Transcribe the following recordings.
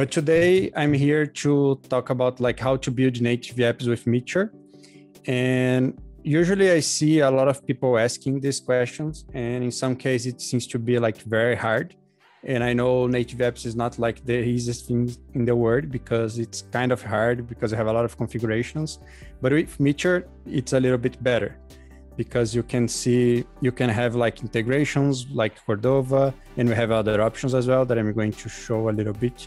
But today I'm here to talk about like how to build native apps with Meteor. And usually I see a lot of people asking these questions, and in some cases it seems to be like very hard. And I know native apps is not like the easiest thing in the world because it's kind of hard because I have a lot of configurations. But with Meteor, it's a little bit better because you can see you can have like integrations like Cordova, and we have other options as well that I'm going to show a little bit.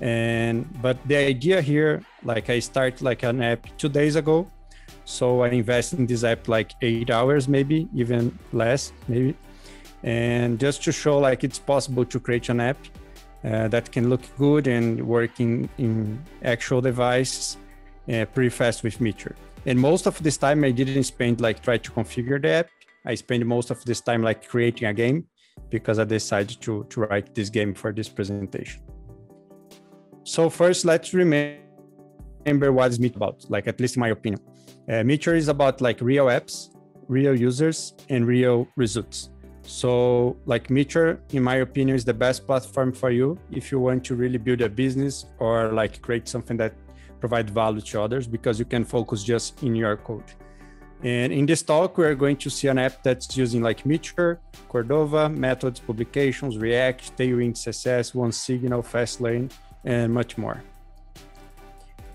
And but the idea here, like I start like an app two days ago, so I invest in this app like eight hours, maybe even less, maybe and just to show like it's possible to create an app uh, that can look good and working in actual device uh, pretty fast with Meteor. And most of this time I didn't spend like try to configure the app. I spent most of this time like creating a game because I decided to, to write this game for this presentation. So first, let's remember what is Meteor about, like at least in my opinion. Uh, Meteor is about like real apps, real users, and real results. So, like Meteor, in my opinion, is the best platform for you if you want to really build a business or like create something that provide value to others because you can focus just in your code. And in this talk, we're going to see an app that's using like Meteor, Cordova, methods, publications, React, Tailwind, CSS, OneSignal, Fastlane, and much more.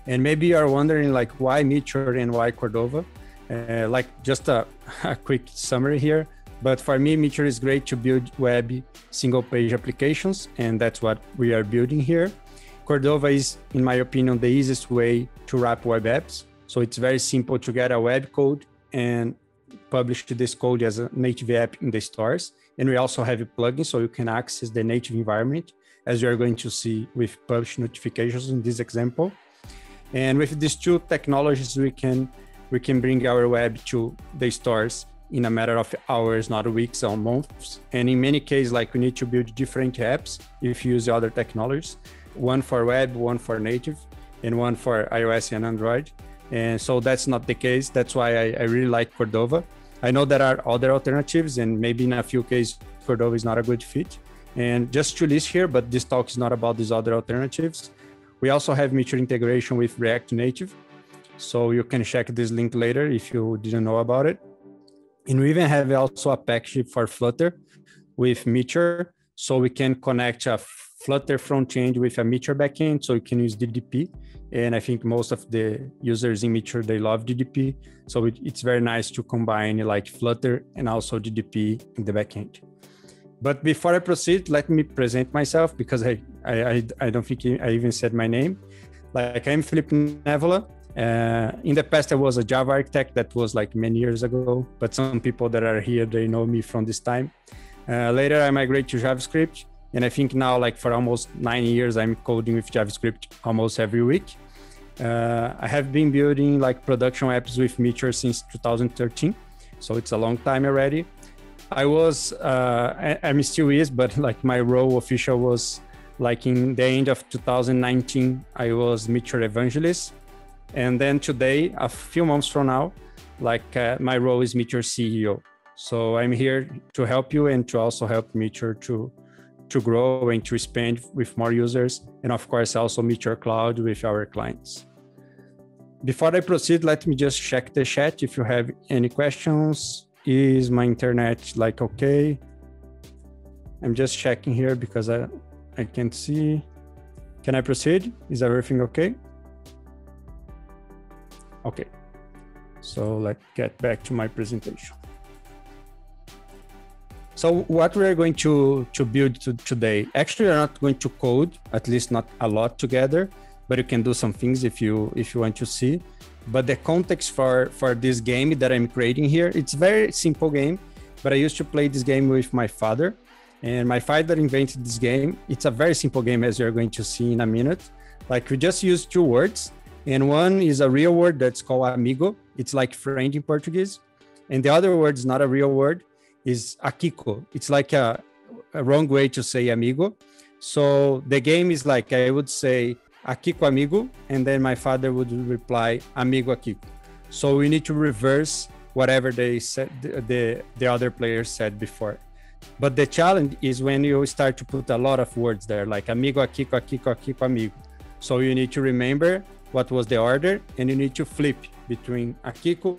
And maybe you're wondering like why Meteor and why Cordova? Uh, like just a, a quick summary here but for me, Meteor is great to build web single page applications, and that's what we are building here. Cordova is, in my opinion, the easiest way to wrap web apps. So it's very simple to get a web code and publish this code as a native app in the stores. And we also have a plugin so you can access the native environment, as you're going to see with push notifications in this example. And with these two technologies, we can we can bring our web to the stores in a matter of hours, not weeks or months. And in many cases, like we need to build different apps if you use other technologies, one for web, one for native, and one for iOS and Android. And so that's not the case. That's why I, I really like Cordova. I know there are other alternatives, and maybe in a few cases, Cordova is not a good fit. And just to list here, but this talk is not about these other alternatives. We also have Meteor integration with React Native. So you can check this link later if you didn't know about it. And we even have also a package for Flutter with Meteor. So we can connect a Flutter front end with a Meteor backend. So you can use DDP. And I think most of the users in Meteor, they love DDP. So it, it's very nice to combine like Flutter and also DDP in the backend. But before I proceed, let me present myself because I, I, I don't think I even said my name. Like I'm Filipe Névola. Uh, in the past, I was a Java architect. That was like many years ago. But some people that are here, they know me from this time. Uh, later, I migrate to JavaScript, and I think now, like for almost nine years, I'm coding with JavaScript almost every week. Uh, I have been building like production apps with Meteor since 2013, so it's a long time already. I was, uh, I, am still is, but like my role official was like in the end of 2019, I was Meteor evangelist and then today, a few months from now, like uh, my role is Meteor CEO. So I'm here to help you and to also help Meteor to to grow and to expand with more users, and of course also Meteor Cloud with our clients. Before I proceed, let me just check the chat if you have any questions. Is my internet like okay? I'm just checking here because I I can't see. Can I proceed? Is everything okay? Okay, so let's get back to my presentation. So what we're going to, to build to today, actually we're not going to code, at least not a lot together, but you can do some things if you if you want to see. But the context for, for this game that I'm creating here, it's very simple game, but I used to play this game with my father. And my father invented this game. It's a very simple game as you're going to see in a minute. Like we just use two words and one is a real word that's called amigo. It's like friend in Portuguese. And the other word is not a real word, is akiko. It's like a, a wrong way to say amigo. So the game is like I would say akiko amigo, and then my father would reply amigo akiko. So we need to reverse whatever they said the, the, the other players said before. But the challenge is when you start to put a lot of words there, like amigo, akiko, akiko, akiko, amigo. So you need to remember what was the order and you need to flip between akiko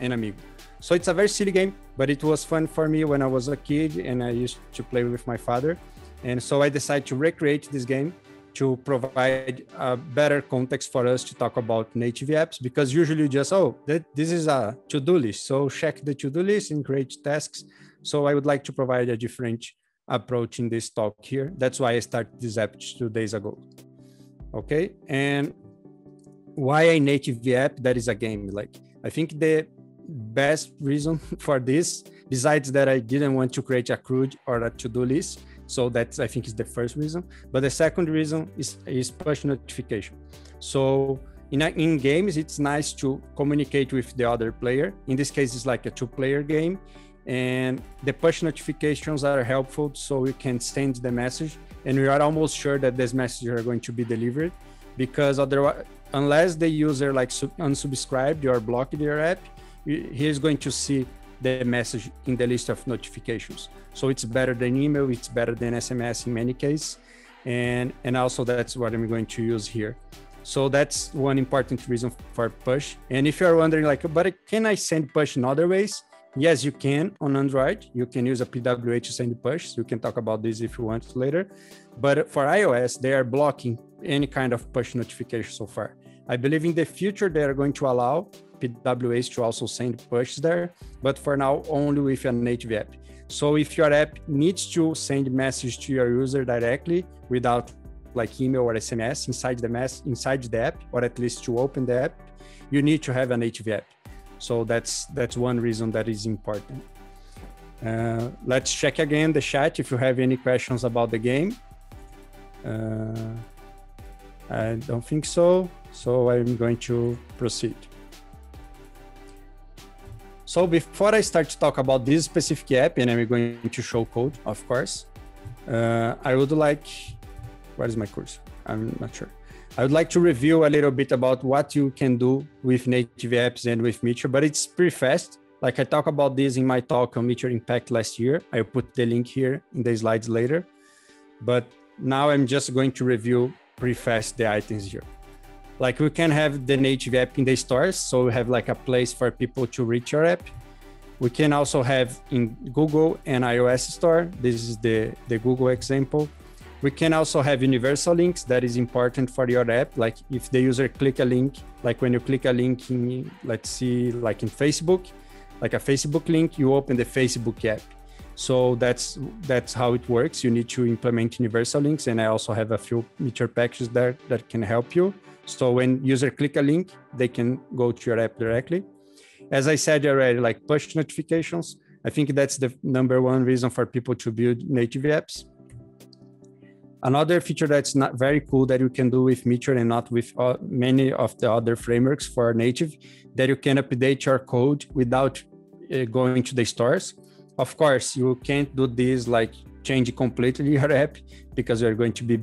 and amigo. So it's a very silly game, but it was fun for me when I was a kid and I used to play with my father. And so I decided to recreate this game to provide a better context for us to talk about native apps because usually you just, oh, this is a to do list. So check the to do list and create tasks. So I would like to provide a different approach in this talk here. That's why I started this app two days ago. Okay. And why a native app that is a game? Like, I think the best reason for this, besides that I didn't want to create a CRUD or a to-do list. So that's I think is the first reason. But the second reason is, is push notification. So in, in games, it's nice to communicate with the other player. In this case, it's like a two-player game. And the push notifications are helpful so you can send the message and we are almost sure that this message are going to be delivered because otherwise unless the user like unsubscribed or blocked their app he is going to see the message in the list of notifications. So it's better than email, it's better than SMS in many cases. And, and also that's what I'm going to use here. So that's one important reason for push. And if you're wondering like, but can I send push in other ways? Yes, you can on Android. You can use a PWA to send push. You can talk about this if you want later. But for iOS, they are blocking any kind of push notification so far. I believe in the future they are going to allow PWAs to also send push there, but for now only with a native app. So if your app needs to send message to your user directly without like email or SMS inside the mess inside the app, or at least to open the app, you need to have a native app. So that's that's one reason that is important. Uh, let's check again the chat if you have any questions about the game. Uh, I don't think so. So I'm going to proceed. So before I start to talk about this specific app, and I'm going to show code, of course, uh, I would like, where is my course? I'm not sure. I would like to review a little bit about what you can do with native apps and with Meteor, but it's pretty fast. Like I talk about this in my talk on Meteor Impact last year. I put the link here in the slides later. But now I'm just going to review pretty fast the items here like we can have the native app in the stores so we have like a place for people to reach your app. We can also have in google and ios store. This is the the google example. We can also have universal links that is important for your app. Like if the user click a link like when you click a link in let's see like in facebook like a facebook link you open the facebook app. So that's that's how it works. You need to implement universal links and i also have a few Meteor packages there that can help you so when user click a link, they can go to your app directly. As I said already, like push notifications, I think that's the number one reason for people to build native apps. Another feature that's not very cool that you can do with Meteor and not with uh, many of the other frameworks for native, that you can update your code without uh, going to the stores. Of course, you can't do this like change completely your app because you're going to be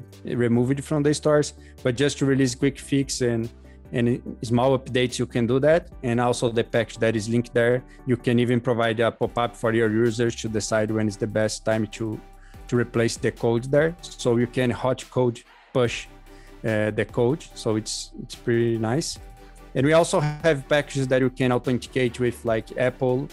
removed from the stores. But just to release quick fix and and small updates, you can do that. And also the patch that is linked there, you can even provide a pop-up for your users to decide when is the best time to to replace the code there. So you can hot code push uh, the code. So it's it's pretty nice. And we also have packages that you can authenticate with like Apple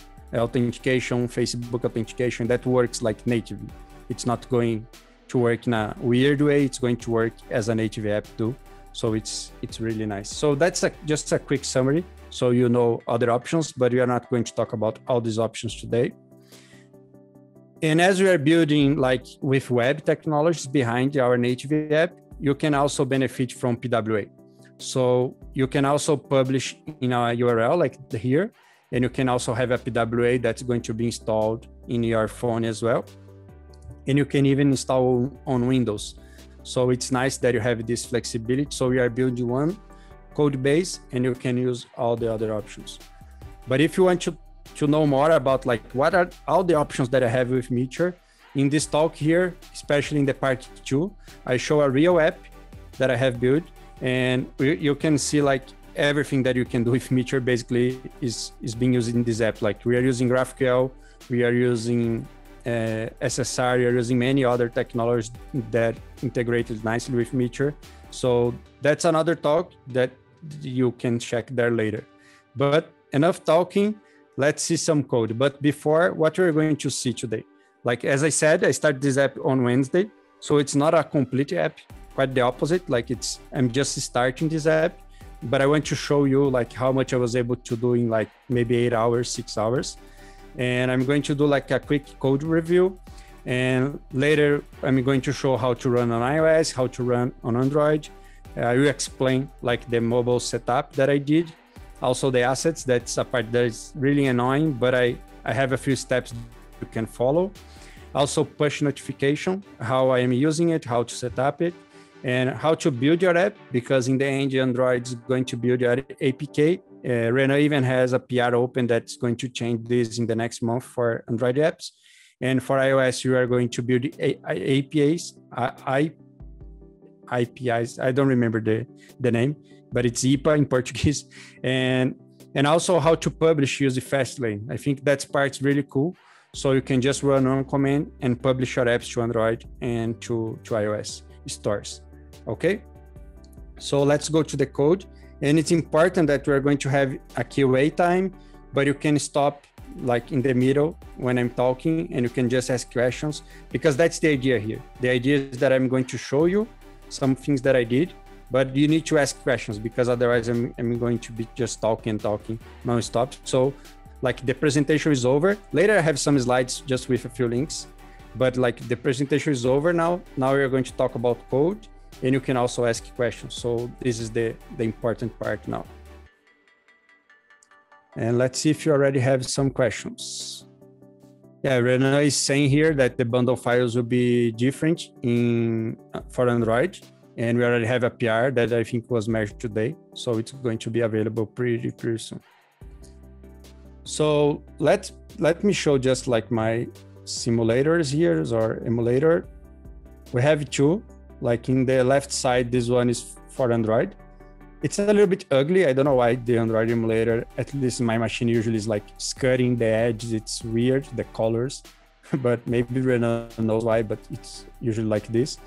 authentication, Facebook authentication that works like natively it's not going to work in a weird way. It's going to work as a native app too. So it's it's really nice. So that's a, just a quick summary. So you know other options, but we are not going to talk about all these options today. And as we are building like with web technologies behind our native app, you can also benefit from PWA. So you can also publish in a URL like here, and you can also have a PWA that's going to be installed in your phone as well and you can even install on Windows. So it's nice that you have this flexibility. So we are building one code base and you can use all the other options. But if you want to, to know more about like what are all the options that I have with Meteor, in this talk here, especially in the part two, I show a real app that I have built and you can see like everything that you can do with Meteor basically is, is being used in this app. Like we are using GraphQL, we are using Uh, SSR, you're using many other technologies that integrated nicely with Meteor. So that's another talk that you can check there later. But enough talking, let's see some code. But before, what we're going to see today. Like as I said, I started this app on Wednesday. So it's not a complete app, quite the opposite. Like it's I'm just starting this app, but I want to show you like how much I was able to do in like maybe eight hours, six hours. And I'm going to do like a quick code review. And later I'm going to show how to run on iOS, how to run on Android. Uh, I will explain like the mobile setup that I did. Also the assets, that's a part that is really annoying, but I, I have a few steps you can follow. Also push notification, how I am using it, how to set up it and how to build your app because in the end android is going to build your apk uh, renault even has a pr open that's going to change this in the next month for android apps and for ios you are going to build a- apis I, I- IPIs. I don't remember the, the name, but it's IPA in Portuguese. And and also how to publish using Fastlane. I think that part's really cool. So you can just run on command and publish your apps to Android and to, to iOS stores okay? So let's go to the code. And it's important that we're going to have a QA time, but you can stop like in the middle when I'm talking and you can just ask questions because that's the idea here. The idea is that I'm going to show you some things that I did, but you need to ask questions because otherwise I'm, I'm going to be just talking and talking non-stop. So like the presentation is over. Later I have some slides just with a few links, but like the presentation is over now. Now we're going to talk about code and you can also ask questions. So this is the, the important part now. And let's see if you already have some questions. Yeah, Renault is saying here that the bundle files will be different in for Android. And we already have a PR that I think was measured today. So it's going to be available pretty, pretty soon. So let let me show just like my simulators here or emulator. We have two like in the left side, this one is for Android. It's a little bit ugly. I don't know why the Android emulator, at least my machine usually is like skirting the edges. It's weird, the colors, but maybe Renault knows why, but it's usually like this.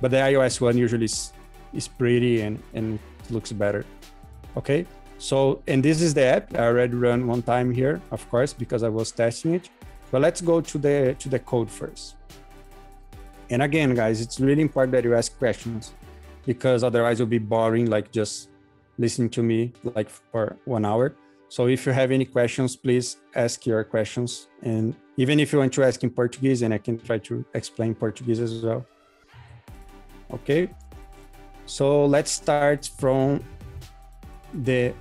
But the iOS one usually is, is pretty and, and looks better. Okay, so, and this is the app. I already run one time here, of course, because I was testing it. But let's go to the to the code first. And again, guys, it's really important that you ask questions because otherwise you'll be boring, like just listening to me like for one hour. So if you have any questions, please ask your questions. And even if you want to ask in Portuguese, and I can try to explain Portuguese as well. Okay. So let's start from the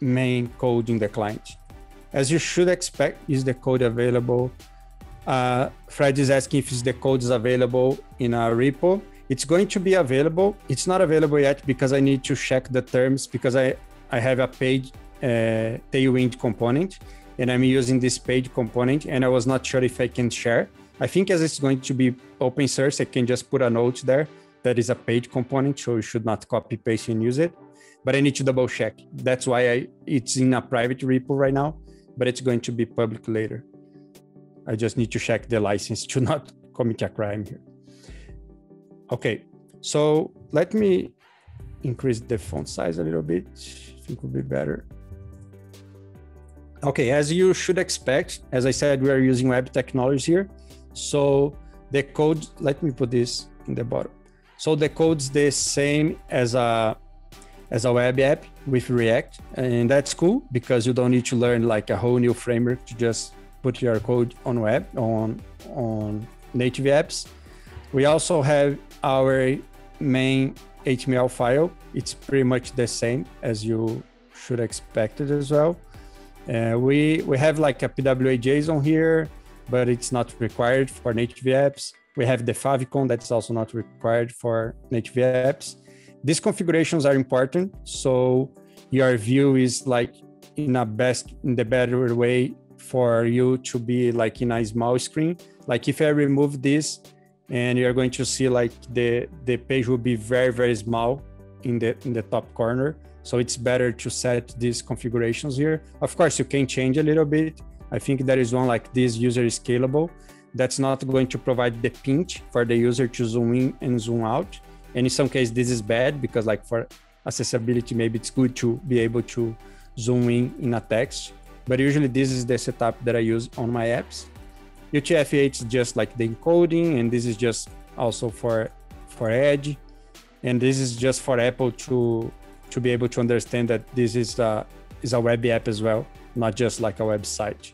main code in the client. As you should expect, is the code available uh, Fred is asking if the code is available in a repo. It's going to be available. It's not available yet because I need to check the terms because I, I have a page uh, Tailwind component and I'm using this page component and I was not sure if I can share. I think as it's going to be open source, I can just put a note there that is a page component, so you should not copy paste and use it. But I need to double check. That's why I, it's in a private repo right now, but it's going to be public later. I just need to check the license to not commit a crime here. Okay, so let me increase the font size a little bit. I think would be better. Okay, as you should expect, as I said, we are using web technology here. So the code, let me put this in the bottom. So the code's the same as a as a web app with React, and that's cool because you don't need to learn like a whole new framework to just put your code on web on on native apps. We also have our main HTML file. It's pretty much the same as you should expect it as well. Uh, we we have like a PWA JSON here, but it's not required for native apps. We have the favicon that's also not required for native apps. These configurations are important, so your view is like in a best in the better way for you to be like in a small screen. Like if I remove this and you're going to see like the, the page will be very, very small in the, in the top corner. So it's better to set these configurations here. Of course, you can change a little bit. I think there is one like this user is scalable, that's not going to provide the pinch for the user to zoom in and zoom out. And in some cases, this is bad because like for accessibility, maybe it's good to be able to zoom in in a text. But usually this is the setup that I use on my apps. UTF-8 is just like the encoding, and this is just also for for Edge, and this is just for Apple to to be able to understand that this is a is a web app as well, not just like a website.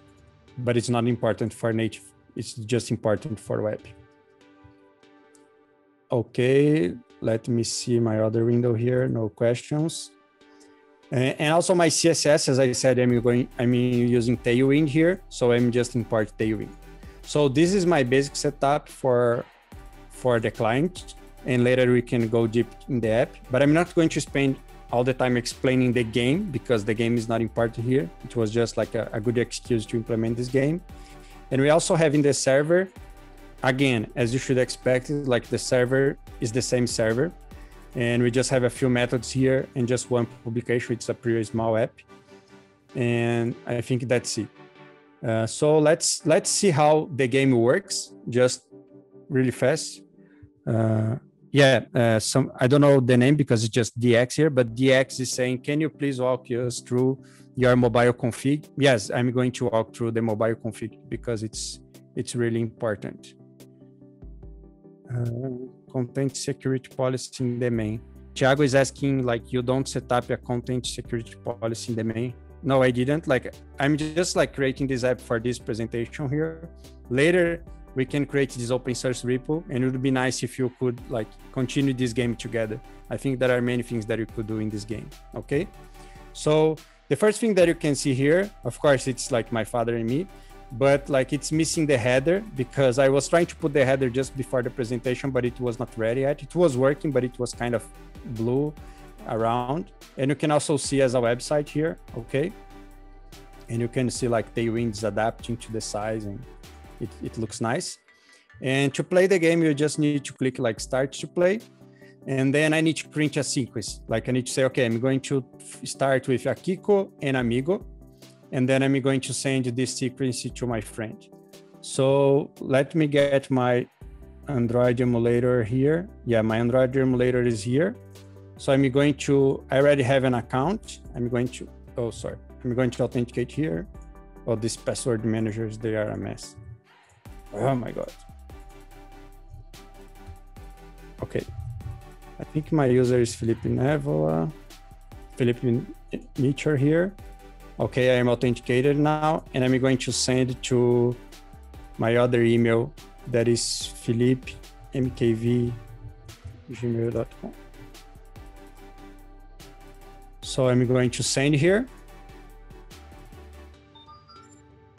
But it's not important for native. It's just important for web. Okay, let me see my other window here. No questions. And also my CSS, as I said, I'm going, I'm using Tailwind here, so I'm just import Tailwind. So this is my basic setup for for the client, and later we can go deep in the app. But I'm not going to spend all the time explaining the game because the game is not important here. It was just like a, a good excuse to implement this game. And we also have in the server, again, as you should expect, like the server is the same server. And we just have a few methods here and just one publication. It's a pretty small app. And I think that's it. Uh, so let's let's see how the game works just really fast. Uh, yeah, uh, some I don't know the name because it's just DX here, but DX is saying, can you please walk us through your mobile config? Yes, I'm going to walk through the mobile config because it's it's really important. Uh, content security policy in the main. Thiago is asking like you don't set up a content security policy in the main. No, I didn't. Like I'm just like creating this app for this presentation here. Later, we can create this open source repo and it would be nice if you could like continue this game together i think there are many things that you could do in this game okay so the first thing that you can see here of course it's like my father and me but like it's missing the header because i was trying to put the header just before the presentation but it was not ready yet it was working but it was kind of blue around and you can also see as a website here okay and you can see like the winds adapting to the size and it, it looks nice. And to play the game, you just need to click like start to play. And then I need to print a sequence. Like I need to say, okay, I'm going to start with Akiko and Amigo. And then I'm going to send this sequence to my friend. So let me get my Android emulator here. Yeah, my Android emulator is here. So I'm going to, I already have an account. I'm going to, oh, sorry. I'm going to authenticate here. Oh, these password managers, they are a mess. Oh my god. Okay. I think my user is Filipe Névola. Felipe Mitcher here. Okay, I am authenticated now, and I'm going to send to my other email that is philippemkv.gmail.com. So I'm going to send here.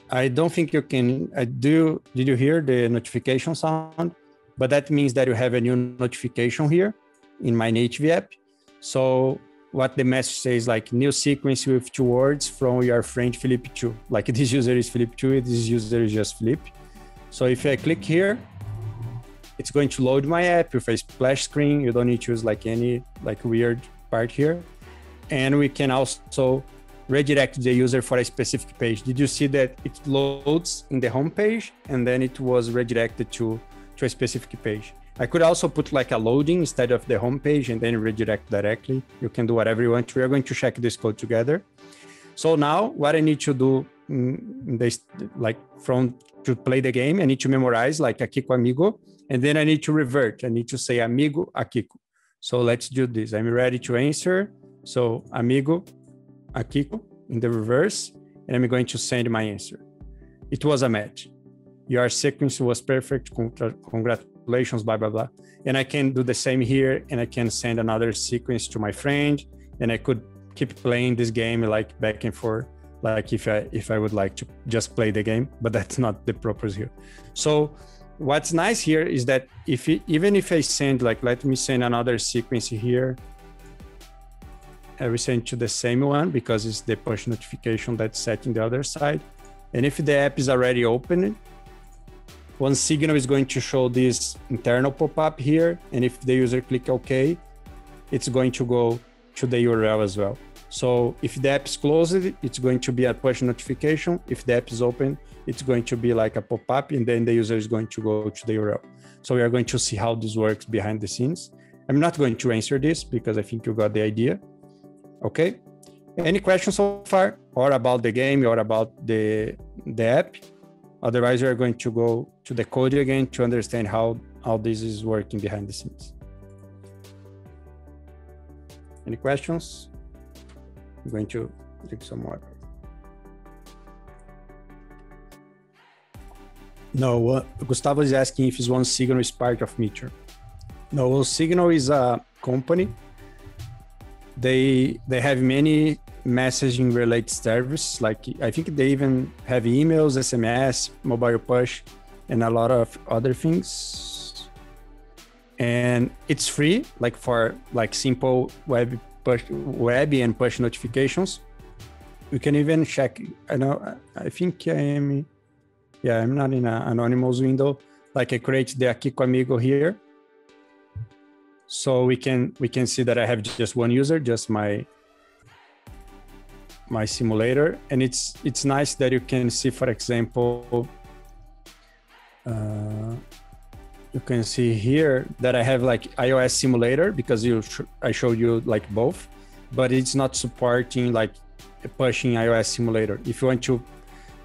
I don't think you can. I do. Did you hear the notification sound? But that means that you have a new notification here in my native app. So what the message says like new sequence with two words from your friend Philip 2. Like this user is Philip 2, this user is just Philip. So if I click here, it's going to load my app with a splash screen. You don't need to use like any like weird part here. And we can also redirect the user for a specific page. Did you see that it loads in the home page and then it was redirected to, to a specific page? I could also put like a loading instead of the home page and then redirect directly. You can do whatever you want. We are going to check this code together. So now what I need to do mm, in this, like from to play the game, I need to memorize like Akiko Amigo, and then I need to revert. I need to say Amigo Akiko. So let's do this. I'm ready to answer. So Amigo Akiko in the reverse, and I'm going to send my answer. It was a match. Your sequence was perfect. Congratulations, blah, blah, blah. And I can do the same here, and I can send another sequence to my friend, and I could keep playing this game like back and forth, like if I if I would like to just play the game, but that's not the purpose here. So what's nice here is that if it, even if I send like let me send another sequence here I resend to the same one because it's the push notification that's set in the other side. And if the app is already open, OneSignal is going to show this internal pop-up here. And if the user click OK, it's going to go to the URL as well. So if the app is closed, it's going to be a push notification. If the app is open, it's going to be like a pop-up and then the user is going to go to the URL. So we are going to see how this works behind the scenes. I'm not going to answer this because I think you got the idea. Okay. Any questions so far or about the game or about the, the app? Otherwise, we are going to go to the code again to understand how, how this is working behind the scenes. Any questions? I'm going to drink some water. No, uh, Gustavo is asking if his OneSignal is part of Meteor. No, Signal is a company. They they have many messaging related service. Like I think they even have emails, SMS, mobile push, and a lot of other things. And it's free, like for like simple web push web and push notifications. You can even check. I know. I think I am. Yeah, I'm not in an anonymous window. Like I create the Akiko Amigo here. So we can we can see that I have just one user, just my my simulator, and it's it's nice that you can see, for example, uh, you can see here that I have like iOS simulator because you sh- I showed you like both, but it's not supporting like pushing iOS simulator. If you want to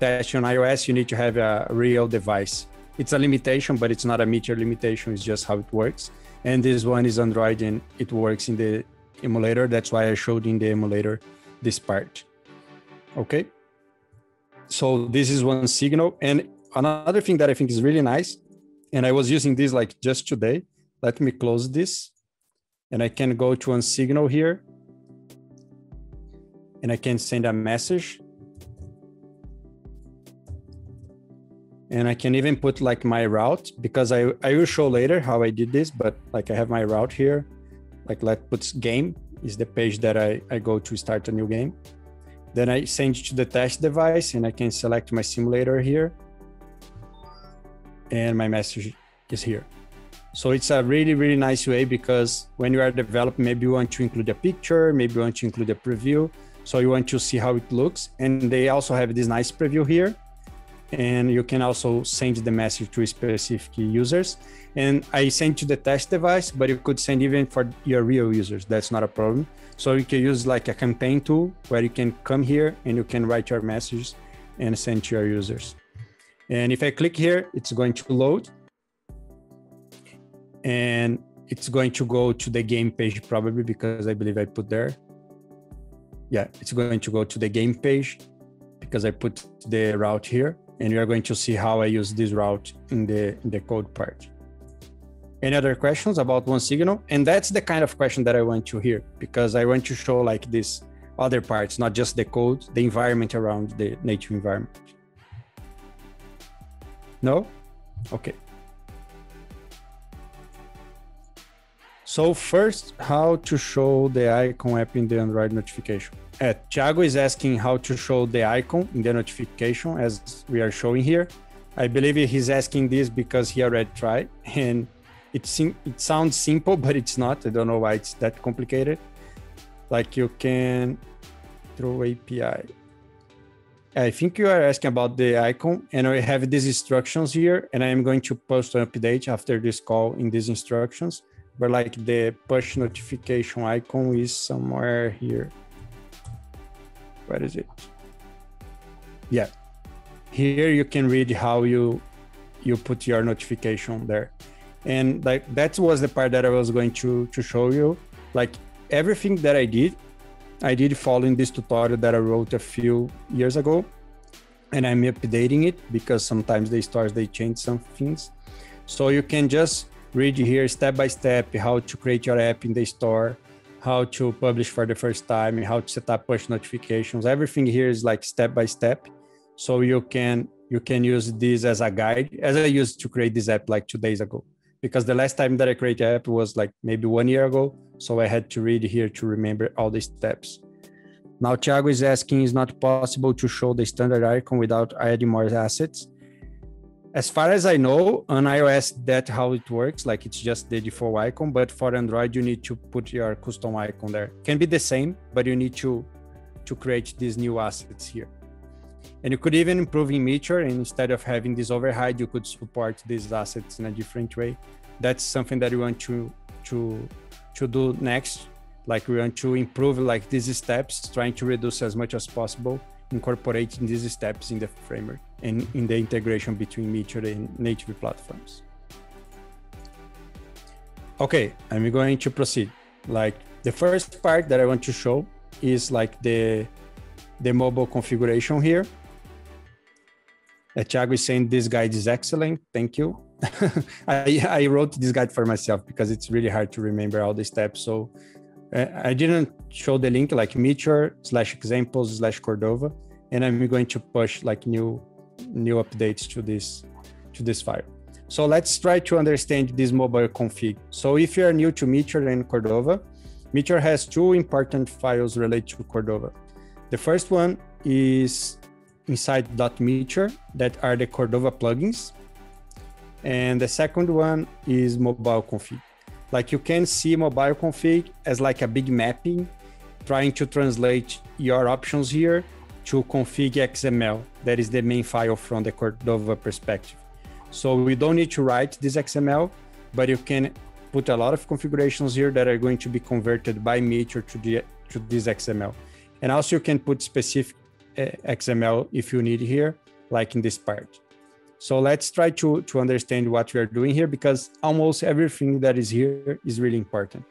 test on iOS, you need to have a real device. It's a limitation, but it's not a major limitation. It's just how it works. And this one is Android and it works in the emulator. That's why I showed in the emulator this part. Okay. So this is OneSignal. And another thing that I think is really nice and I was using this like just today. Let me close this and I can go to OneSignal here and I can send a message. And I can even put like my route because I, I will show later how I did this, but like I have my route here. Like let puts game is the page that I, I go to start a new game. Then I send it to the test device and I can select my simulator here and my message is here. So it's a really, really nice way because when you are developing, maybe you want to include a picture, maybe you want to include a preview. So you want to see how it looks. And they also have this nice preview here. And you can also send the message to specific users. And I sent to the test device, but you could send even for your real users. That's not a problem. So you can use like a campaign tool where you can come here and you can write your messages and send to your users. And if I click here, it's going to load. And it's going to go to the game page probably because I believe I put there. Yeah, it's going to go to the game page because I put the route here. And you're going to see how I use this route in the in the code part. Any other questions about OneSignal? And that's the kind of question that I want to hear because I want to show like this other parts, not just the code, the environment around the native environment. No? Okay. So first, how to show the icon app in the Android notification. Uh, Thiago is asking how to show the icon in the notification as we are showing here. I believe he's asking this because he already tried and it, it sounds simple, but it's not. I don't know why it's that complicated. Like you can through API. I think you are asking about the icon, and I have these instructions here, and I am going to post an update after this call in these instructions. But like the push notification icon is somewhere here. Where is it? Yeah, here you can read how you you put your notification there, and like that was the part that I was going to to show you. Like everything that I did I did following this tutorial that I wrote a few years ago, and I'm updating it because sometimes the stores they change some things. So you can just read here step by step how to create your app in the store, how to publish for the first time, and how to set up push notifications. Everything here is like step by step. So you can you can use this as a guide, as I used to create this app like two days ago. Because the last time that I created app was like maybe one year ago so I had to read here to remember all the steps. Now Thiago is asking, is not possible to show the standard icon without adding more assets? As far as I know, on iOS, that's how it works. Like it's just the default icon, but for Android, you need to put your custom icon there. Can be the same, but you need to to create these new assets here. And you could even improve in Meteor, and instead of having this override, you could support these assets in a different way. That's something that we want to to to do next. Like we want to improve like these steps, trying to reduce as much as possible, incorporating these steps in the framework and in the integration between Meteor and native platforms. Okay, I'm going to proceed. Like the first part that I want to show is like the the mobile configuration here. Uh, Thiago is saying this guide is excellent. Thank you. I, I wrote this guide for myself because it's really hard to remember all the steps. So uh, I didn't show the link like Meteor slash examples slash Cordova, and I'm going to push like new new updates to this to this file. So let's try to understand this mobile config. So if you are new to Meteor and Cordova, Meteor has two important files related to Cordova. The first one is inside .meteor that are the Cordova plugins. And the second one is mobile config. Like you can see mobile config as like a big mapping, trying to translate your options here to config XML. That is the main file from the Cordova perspective. So we don't need to write this XML, but you can put a lot of configurations here that are going to be converted by Meteor to, the, to this XML. And also you can put specific uh, XML if you need here, like in this part. So let's try to, to understand what we are doing here because almost everything that is here is really important.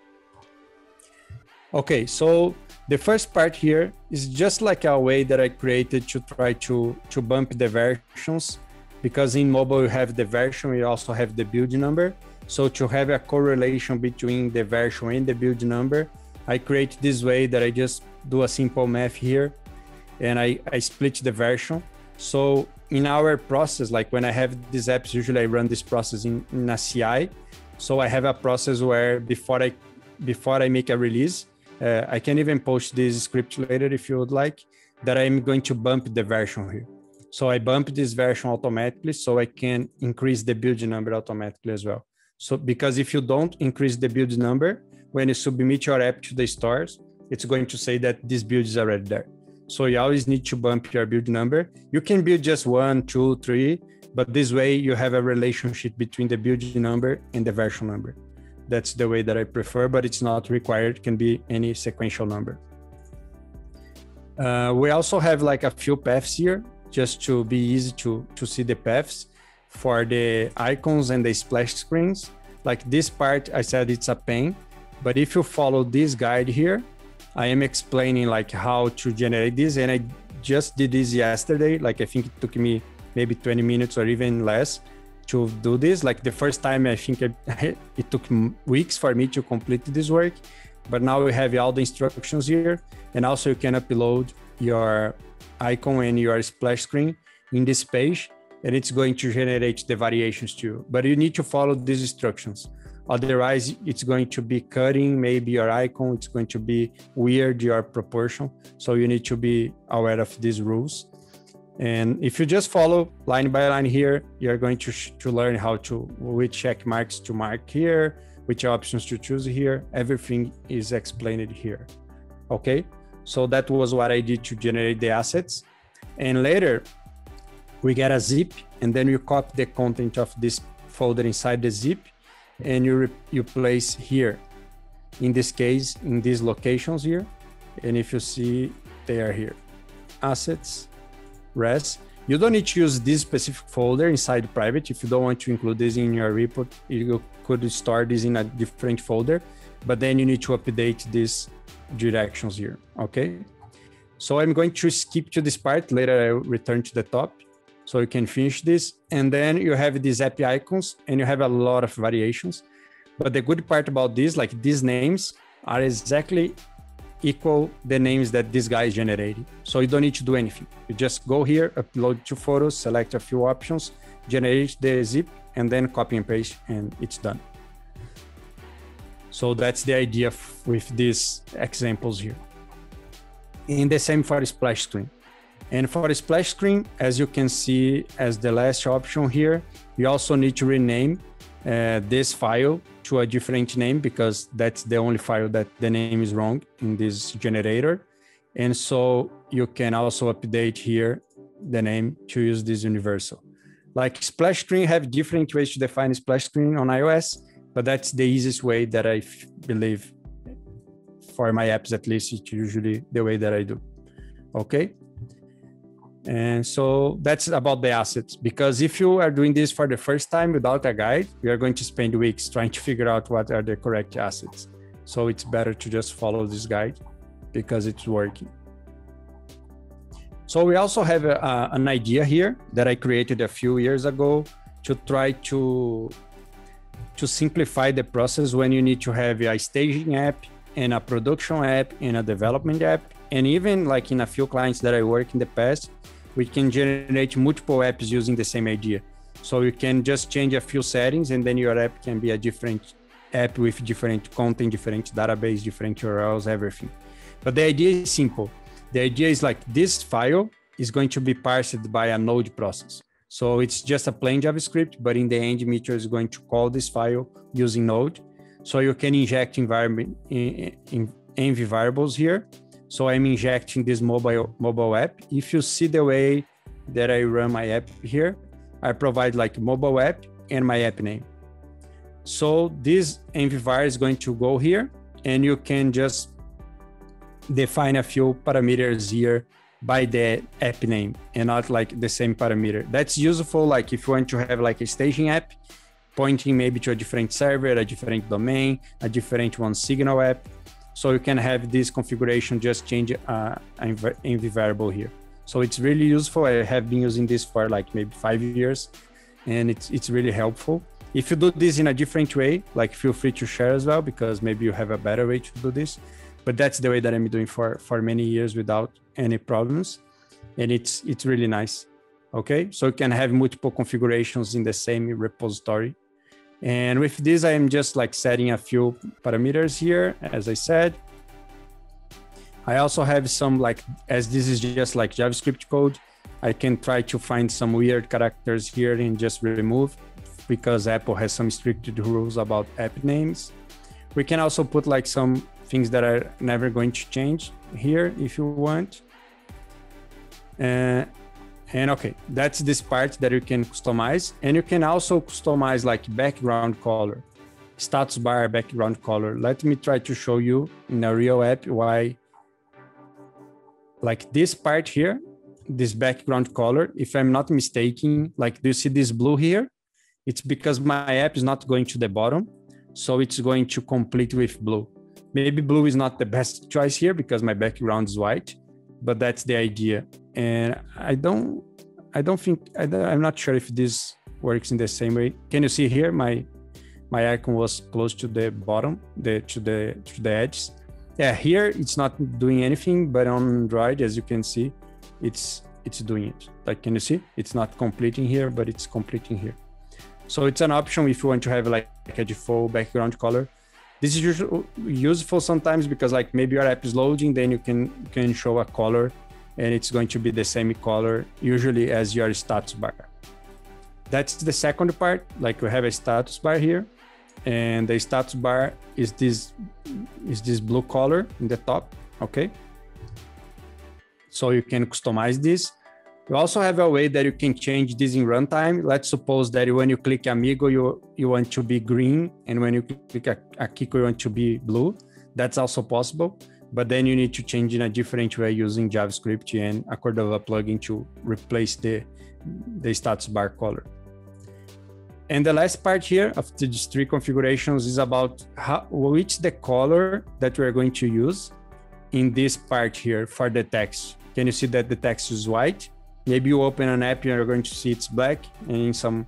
Okay, so the first part here is just like a way that I created to try to, to bump the versions because in mobile you have the version, you also have the build number. So to have a correlation between the version and the build number, I create this way that I just do a simple math here and I, I split the version. So in our process, like when I have these apps, usually I run this process in, in a CI. So I have a process where before I before I make a release, uh, I can even post this script later if you would like, that I'm going to bump the version here. So I bump this version automatically so I can increase the build number automatically as well. So because if you don't increase the build number, when you submit your app to the stores, it's going to say that this build is already there. So you always need to bump your build number. You can build just one, two, three, but this way you have a relationship between the build number and the version number. That's the way that I prefer, but it's not required. It can be any sequential number. Uh, we also have like a few paths here just to be easy to, to see the paths for the icons and the splash screens. Like this part, I said it's a pain, but if you follow this guide here, I am explaining like how to generate this. And I just did this yesterday. Like I think it took me maybe 20 minutes or even less to do this. Like the first time, I think it, it took weeks for me to complete this work. But now we have all the instructions here. And also you can upload your icon and your splash screen in this page and it's going to generate the variations too. But you need to follow these instructions. Otherwise, it's going to be cutting maybe your icon, it's going to be weird your proportion. So you need to be aware of these rules. And if you just follow line by line here, you're going to, to learn how to, which check marks to mark here, which options to choose here. Everything is explained here. Okay. So that was what I did to generate the assets. And later, we get a zip and then you copy the content of this folder inside the zip and you you place here in this case in these locations here and if you see they are here assets res you don't need to use this specific folder inside private if you don't want to include this in your report you could store this in a different folder but then you need to update these directions here okay so i'm going to skip to this part later I'll return to the top so you can finish this. And then you have these app icons and you have a lot of variations. But the good part about this, like these names are exactly equal the names that this guy is generating. So you don't need to do anything. You just go here, upload two photos, select a few options, generate the zip, and then copy and paste, and it's done. So that's the idea with these examples here. In the same for splash screen. And for splash screen, as you can see as the last option here, you also need to rename uh, this file to a different name because that's the only file that the name is wrong in this generator. And so you can also update here the name to use this universal. Like splash screen have different ways to define splash screen on iOS, but that's the easiest way that I believe for my apps at least it's usually the way that I do. Okay. And so that's about the assets. Because if you are doing this for the first time without a guide, you are going to spend weeks trying to figure out what are the correct assets. So it's better to just follow this guide because it's working. So we also have a, a, an idea here that I created a few years ago to try to to simplify the process when you need to have a staging app and a production app and a development app and even like in a few clients that I work in the past, we can generate multiple apps using the same idea. So you can just change a few settings and then your app can be a different app with different content, different database, different URLs, everything. But the idea is simple. The idea is like this file is going to be parsed by a node process. So it's just a plain JavaScript, but in the end, Meteor is going to call this file using node. So you can inject environment env variables here so I'm injecting this mobile mobile app. If you see the way that I run my app here, I provide like mobile app and my app name. So this env is going to go here and you can just define a few parameters here by the app name and not like the same parameter. That's useful like if you want to have like a staging app pointing maybe to a different server, a different domain, a different OneSignal app so you can have this configuration just change uh, env variable here. So it's really useful. I have been using this for like maybe five years and it's, it's really helpful. If you do this in a different way, like feel free to share as well, because maybe you have a better way to do this. But that's the way that I'm doing for, for many years without any problems. And it's, it's really nice. Okay. So you can have multiple configurations in the same repository and with this, I am just like setting a few parameters here, as I said. I also have some like, as this is just like JavaScript code, I can try to find some weird characters here and just remove because Apple has some strict rules about app names. We can also put like some things that are never going to change here if you want. Uh, and okay, that's this part that you can customize. And you can also customize like background color, status bar background color. Let me try to show you in a real app why like this part here, this background color, if I'm not mistaken, like do you see this blue here? It's because my app is not going to the bottom. So it's going to complete with blue. Maybe blue is not the best choice here because my background is white but that's the idea. And i don't i don't think I am not sure if this works in the same way. Can you see here? My my icon was close to the bottom the to the to the edges. Yeah here it's not doing anything but on android as you can see it's it's doing it. Like can you see? It's not completing here but it's completing here. So it's an option if you want to have like a default background color this is useful sometimes because like maybe your app is loading then you can can show a color and it's going to be the same color usually as your status bar. That's the second part like we have a status bar here and the status bar is this is this blue color in the top okay? So you can customize this you also have a way that you can change this in runtime. Let's suppose that when you click Amigo, you, you want to be green, and when you click a, a Kiko, you want to be blue. That's also possible, but then you need to change in a different way using JavaScript and a Cordova plugin to replace the, the status bar color. And the last part here of these three configurations is about how, which the color that we're going to use in this part here for the text. Can you see that the text is white? Maybe you open an app you're going to see it's black and in some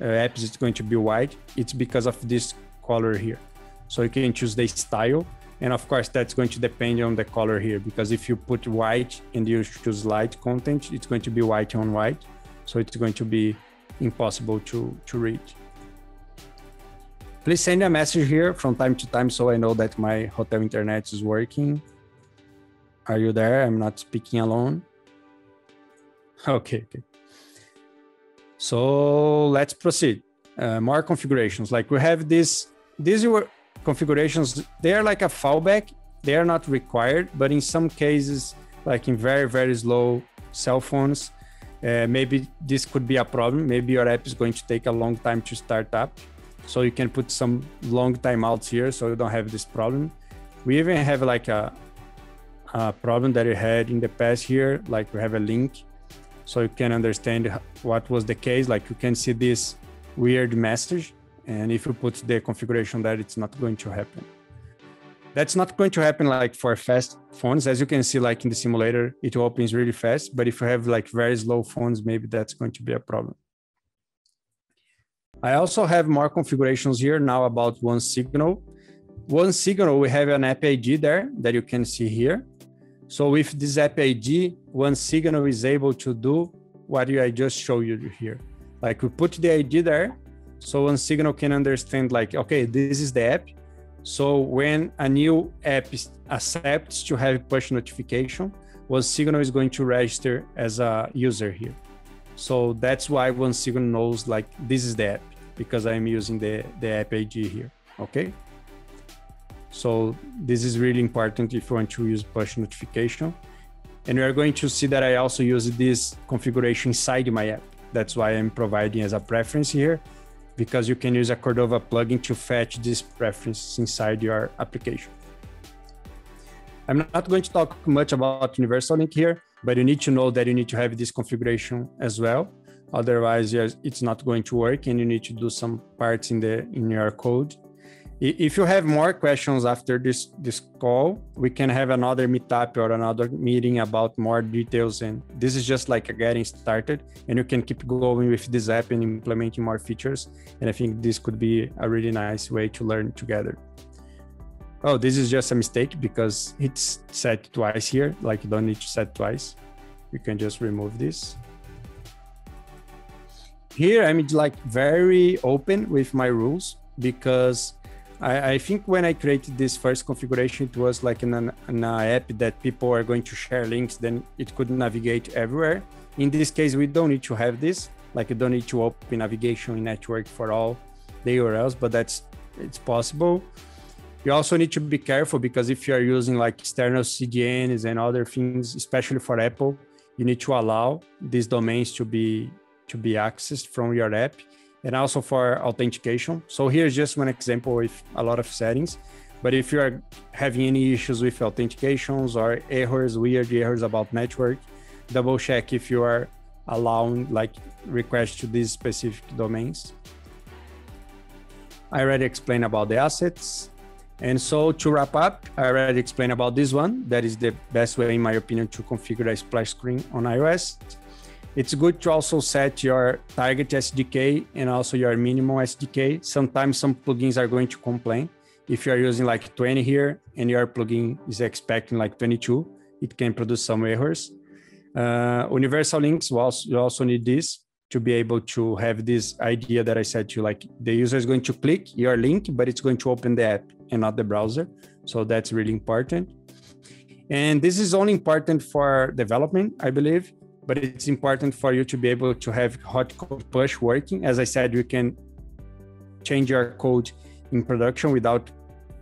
uh, apps it's going to be white. It's because of this color here. So you can choose the style and of course that's going to depend on the color here because if you put white and you choose light content it's going to be white on white. So it's going to be impossible to to read please send a message here from time to time so i know that my hotel internet is working. Are you there? I'm not speaking alone Okay, okay. So let's proceed. Uh, more configurations. Like we have this, these were configurations. They are like a fallback. They are not required, but in some cases, like in very very slow cell phones, uh, maybe this could be a problem. Maybe your app is going to take a long time to start up. So you can put some long timeouts here so you don't have this problem. We even have like a, a problem that we had in the past here, like we have a link so you can understand what was the case. Like you can see this weird message. And if you put the configuration there, it's not going to happen. That's not going to happen like for fast phones. As you can see, like in the simulator, it opens really fast. But if you have like very slow phones, maybe that's going to be a problem. I also have more configurations here now about OneSignal. One signal, we have an app ID there that you can see here. So with this app ID, OneSignal is able to do what I just showed you here. Like we put the ID there, so OneSignal can understand like, okay, this is the app. So when a new app accepts to have push notification, OneSignal is going to register as a user here. So that's why OneSignal knows like this is the app because I'm using the, the app ID here, okay? So this is really important if you want to use push notification. And we are going to see that I also use this configuration inside my app. That's why I'm providing as a preference here, because you can use a Cordova plugin to fetch this preference inside your application. I'm not going to talk much about Universal Link here, but you need to know that you need to have this configuration as well. Otherwise, it's not going to work and you need to do some parts in the in your code if you have more questions after this this call we can have another meetup or another meeting about more details. And this is just like getting started. And you can keep going with this app and implementing more features. And i think this could be a really nice way to learn together. Oh this is just a mistake because it's set twice here. Like you don't need to set twice. You can just remove this. Here i'm like very open with my rules because I, I, think when I created this first configuration, it was like an, an app that people are going to share links, then it could navigate everywhere. In this case, we don't need to have this. Like you don't need to open navigation network for all the URLs, but that's it's possible. You also need to be careful because if you are using like external CDNs and other things, especially for Apple, you need to allow these domains to be to be accessed from your app and also for authentication. So here's just one example with a lot of settings. But if you are having any issues with authentications or errors, weird errors about network, double check if you are allowing like requests to these specific domains. I already explained about the assets. And so to wrap up, I already explained about this one. That is the best way, in my opinion, to configure a splash screen on iOS. It's good to also set your target SDK and also your minimum SDK. Sometimes some plugins are going to complain. If you're using like 20 here and your plugin is expecting like 22, it can produce some errors. Uh, universal links, you you also need this to be able to have this idea that I said to you, like the user is going to click your link, but it's going to open the app and not the browser. So that's really important. And this is only important for development, I believe but it's important for you to be able to have hot code push working. As I said, you can change your code in production without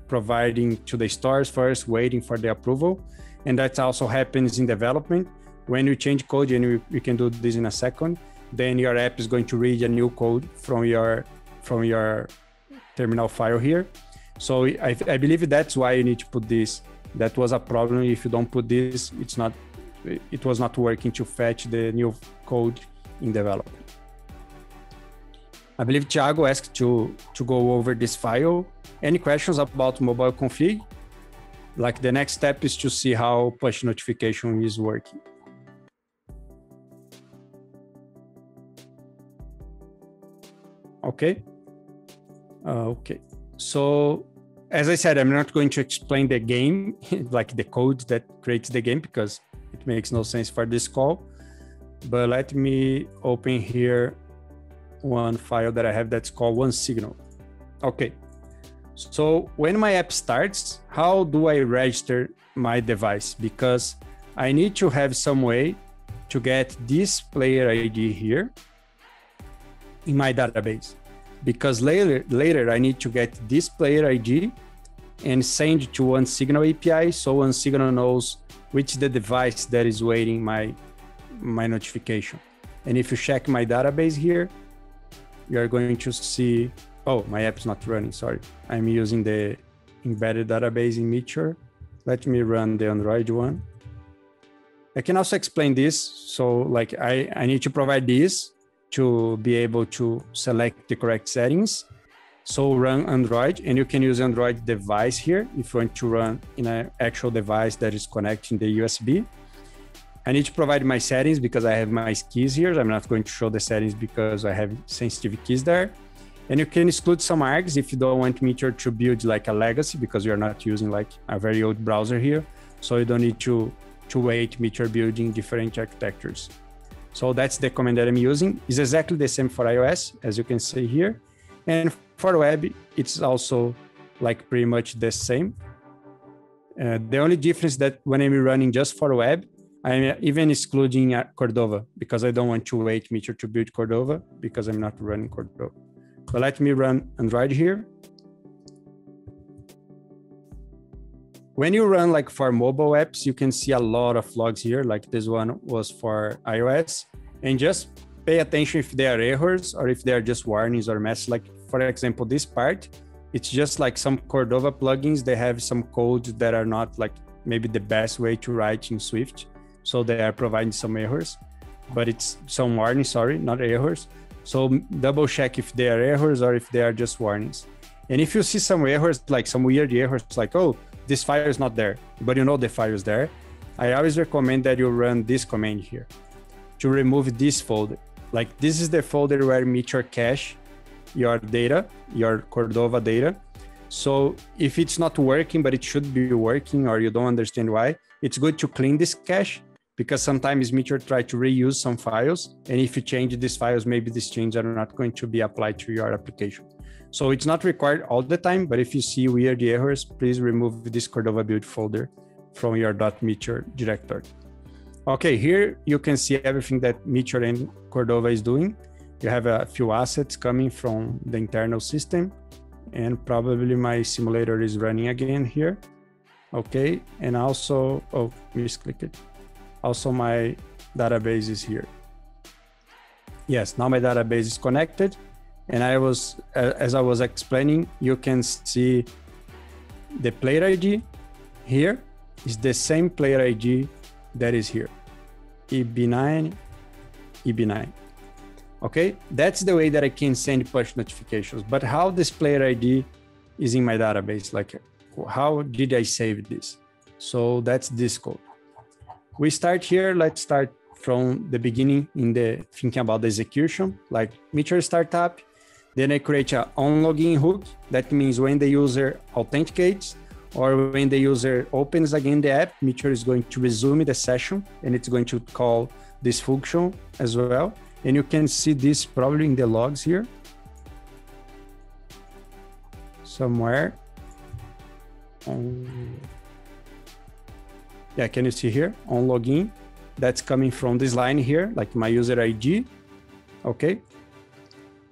providing to the stores first, waiting for the approval. And that also happens in development. When you change code, and you, you can do this in a second, then your app is going to read a new code from your from your terminal file here. So I, I believe that's why you need to put this. That was a problem. If you don't put this, it's not it was not working to fetch the new code in development. I believe Thiago asked to, to go over this file. Any questions about mobile config? Like the next step is to see how push notification is working. Okay. Uh, okay. So as I said, I'm not going to explain the game, like the code that creates the game, because makes no sense for this call. But let me open here one file that I have that's called OneSignal. Okay. So when my app starts, how do I register my device? Because I need to have some way to get this player ID here in my database. Because later, later I need to get this player ID and send to OneSignal API so OneSignal knows which is the device that is waiting my my notification. And if you check my database here, you're going to see, oh, my app is not running, sorry. I'm using the embedded database in Meteor. Let me run the Android one. I can also explain this. So like I, I need to provide this to be able to select the correct settings. So run Android and you can use Android device here if you want to run in an actual device that is connecting the USB. I need to provide my settings because I have my keys here. I'm not going to show the settings because I have sensitive keys there. And you can exclude some args if you don't want Meteor to build like a legacy because you're not using like a very old browser here. So you don't need to, to wait Meteor building different architectures. So that's the command that I'm using. It's exactly the same for iOS, as you can see here. And for web, it's also like pretty much the same. Uh, the only difference that when I'm running just for web, I'm even excluding uh, Cordova because I don't want to wait Meteor to build Cordova because I'm not running Cordova. So let me run Android here. When you run like for mobile apps, you can see a lot of logs here. Like this one was for iOS and just pay attention if there are errors or if they are just warnings or messages. Like for example, this part, it's just like some Cordova plugins. They have some codes that are not like maybe the best way to write in Swift. So they are providing some errors, but it's some warnings, sorry, not errors. So double check if they are errors or if they are just warnings. And if you see some errors, like some weird errors, like, oh, this file is not there, but you know the file is there, I always recommend that you run this command here to remove this folder. Like this is the folder where Meteor cache your data, your Cordova data. So if it's not working, but it should be working, or you don't understand why, it's good to clean this cache because sometimes Meteor try to reuse some files. And if you change these files, maybe these changes are not going to be applied to your application. So it's not required all the time, but if you see weird errors, please remove this Cordova build folder from your .meteor directory. Okay, here you can see everything that Meteor and Cordova is doing. You have a few assets coming from the internal system and probably my simulator is running again here. Okay, and also, oh, misclicked it also my database is here. Yes, now my database is connected. And I was, as I was explaining, you can see the player ID here is the same player ID that is here. EB9, EB9. Okay, that's the way that I can send push notifications. But how this player ID is in my database? Like, how did I save this? So that's this code we start here. Let's start from the beginning in the thinking about the execution, like Meteor startup. Then I create a on login hook. That means when the user authenticates or when the user opens again the app, Meteor is going to resume the session and it's going to call this function as well. And you can see this probably in the logs here somewhere. Um, yeah, can you see here on login? That's coming from this line here, like my user ID. Okay.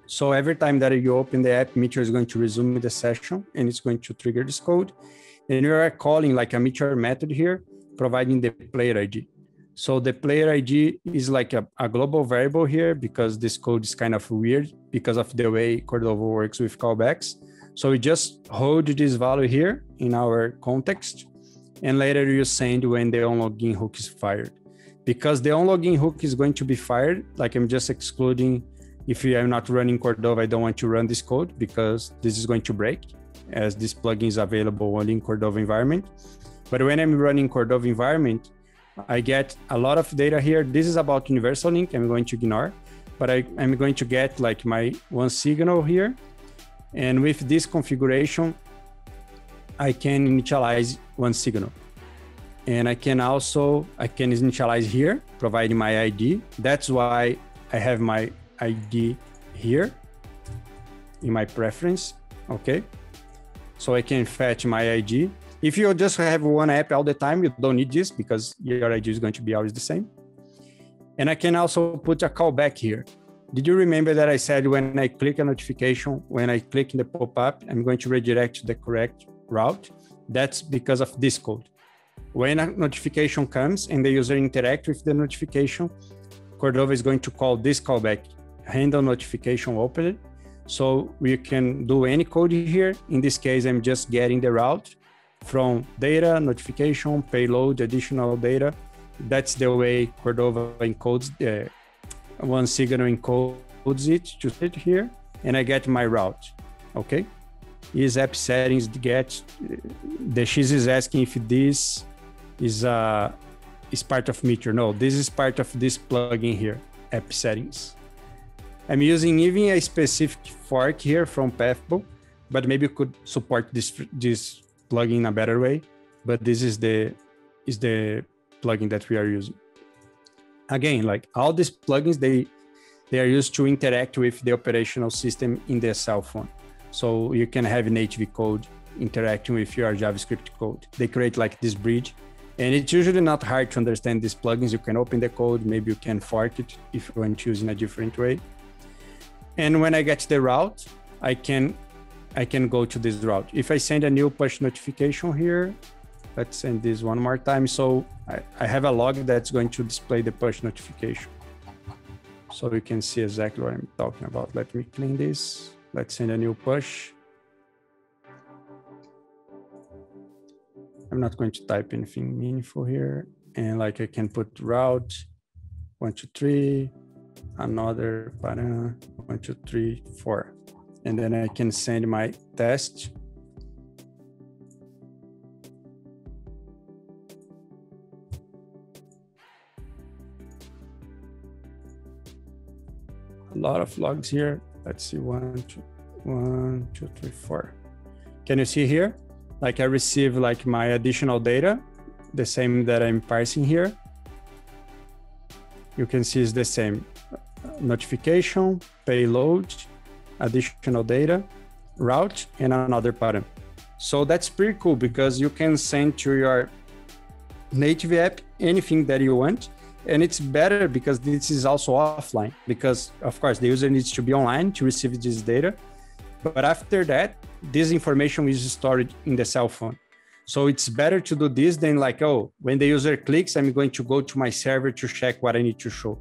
So every time that you open the app, Meteor is going to resume the session and it's going to trigger this code. And you are calling like a Meteor method here, providing the player ID. So the player ID is like a, a, global variable here because this code is kind of weird because of the way Cordova works with callbacks. So we just hold this value here in our context and later you send when the onLogin hook is fired. Because the onLogin hook is going to be fired, like I'm just excluding if I'm not running Cordova, I don't want to run this code because this is going to break as this plugin is available only in Cordova environment. But when I'm running Cordova environment, I get a lot of data here. This is about universal link. I'm going to ignore, but I, am going to get like my OneSignal here. And with this configuration, I can initialize OneSignal. And I can also, I can initialize here, providing my ID. That's why I have my ID here in my preference, okay? So I can fetch my ID. If you just have one app all the time, you don't need this because your ID is going to be always the same. And I can also put a callback here. Did you remember that I said when I click a notification, when I click in the pop-up, I'm going to redirect to the correct route, that's because of this code. When a notification comes and the user interact with the notification, Cordova is going to call this callback handle notification opened. So we can do any code here. In this case, I'm just getting the route from data, notification, payload, additional data. That's the way Cordova encodes the uh, OneSignal encodes it to sit here, and I get my route. Okay. Is app settings get the X is asking if this is uh is part of Meteor. No, this is part of this plugin here, app settings. I'm using even a specific fork here from Pathbook, but maybe could support this this plugin in a better way. But this is the is the plugin that we are using. Again, like all these plugins, they they are used to interact with the operational system in the cell phone. So you can have an native code interacting with your JavaScript code. They create like this bridge. And it's usually not hard to understand these plugins. You can open the code, maybe you can fork it if you want to use in a different way. And when I get the route, I can I can go to this route. If I send a new push notification here, let's send this one more time. So I, I have a log that's going to display the push notification. So you can see exactly what I'm talking about. Let me clean this. Let's send a new push. I'm not going to type anything meaningful here. And like I can put route one, two, three, another button, uh, one, two, three, four. And then I can send my test. A lot of logs here. Let's see, one, two, one, two, three, four. Can you see here? Like I receive like my additional data, the same that I'm parsing here. You can see it's the same notification, payload, additional data, route, and another pattern. So that's pretty cool because you can send to your native app anything that you want. And it's better because this is also offline because of course the user needs to be online to receive this data. But after that, this information is stored in the cell phone. So it's better to do this than like, oh, when the user clicks, I'm going to go to my server to check what I need to show.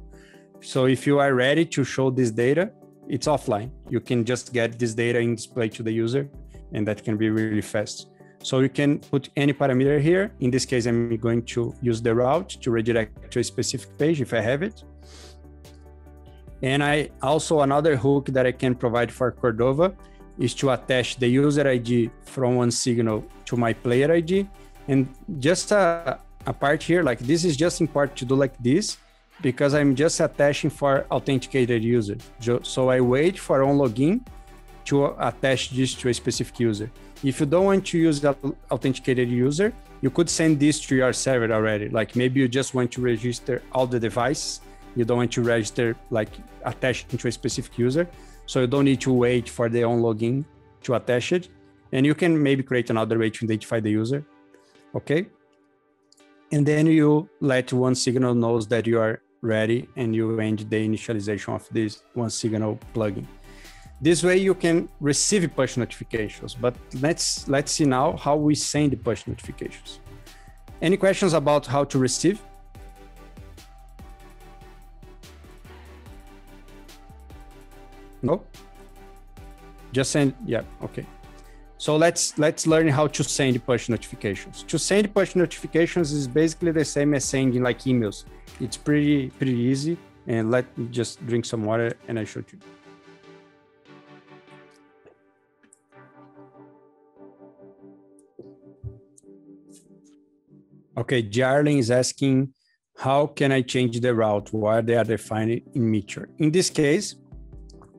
So if you are ready to show this data, it's offline. You can just get this data in display to the user, and that can be really fast. So you can put any parameter here. In this case, I'm going to use the route to redirect to a specific page if I have it. And I also another hook that I can provide for Cordova is to attach the user ID from OneSignal to my player ID. And just a, a part here, like this is just important to do like this because I'm just attaching for authenticated user. So I wait for on login to attach this to a specific user. If you don't want to use the authenticated user, you could send this to your server already. Like maybe you just want to register all the devices. You don't want to register like attach to a specific user. So you don't need to wait for the on login to attach it. And you can maybe create another way to identify the user. Okay. And then you let OneSignal knows that you are ready and you end the initialization of this OneSignal plugin. This way you can receive push notifications, but let's let's see now how we send the push notifications. Any questions about how to receive? No? Just send, yeah, okay. So let's let's learn how to send push notifications. To send push notifications is basically the same as sending like emails it's pretty pretty easy. And let me just drink some water and I show you. Okay, Jarling is asking, how can I change the route while they are defined in Meteor? In this case,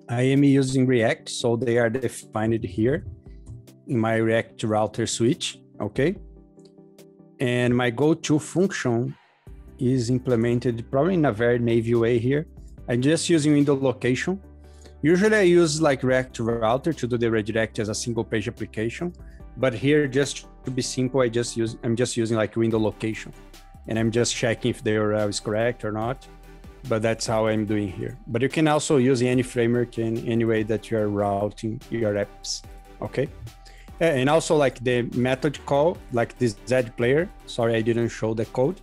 I am using React, so they are defined here in my React router switch, okay? And my go-to function is implemented probably in a very naive way here. I'm just using window location. Usually I use like React Router to do the redirect as a single page application. But here, just to be simple, I just use I'm just using like window location. And I'm just checking if the URL is correct or not. But that's how I'm doing here. But you can also use any framework in any way that you're routing your apps. Okay. And also like the method call, like this Z player. Sorry, I didn't show the code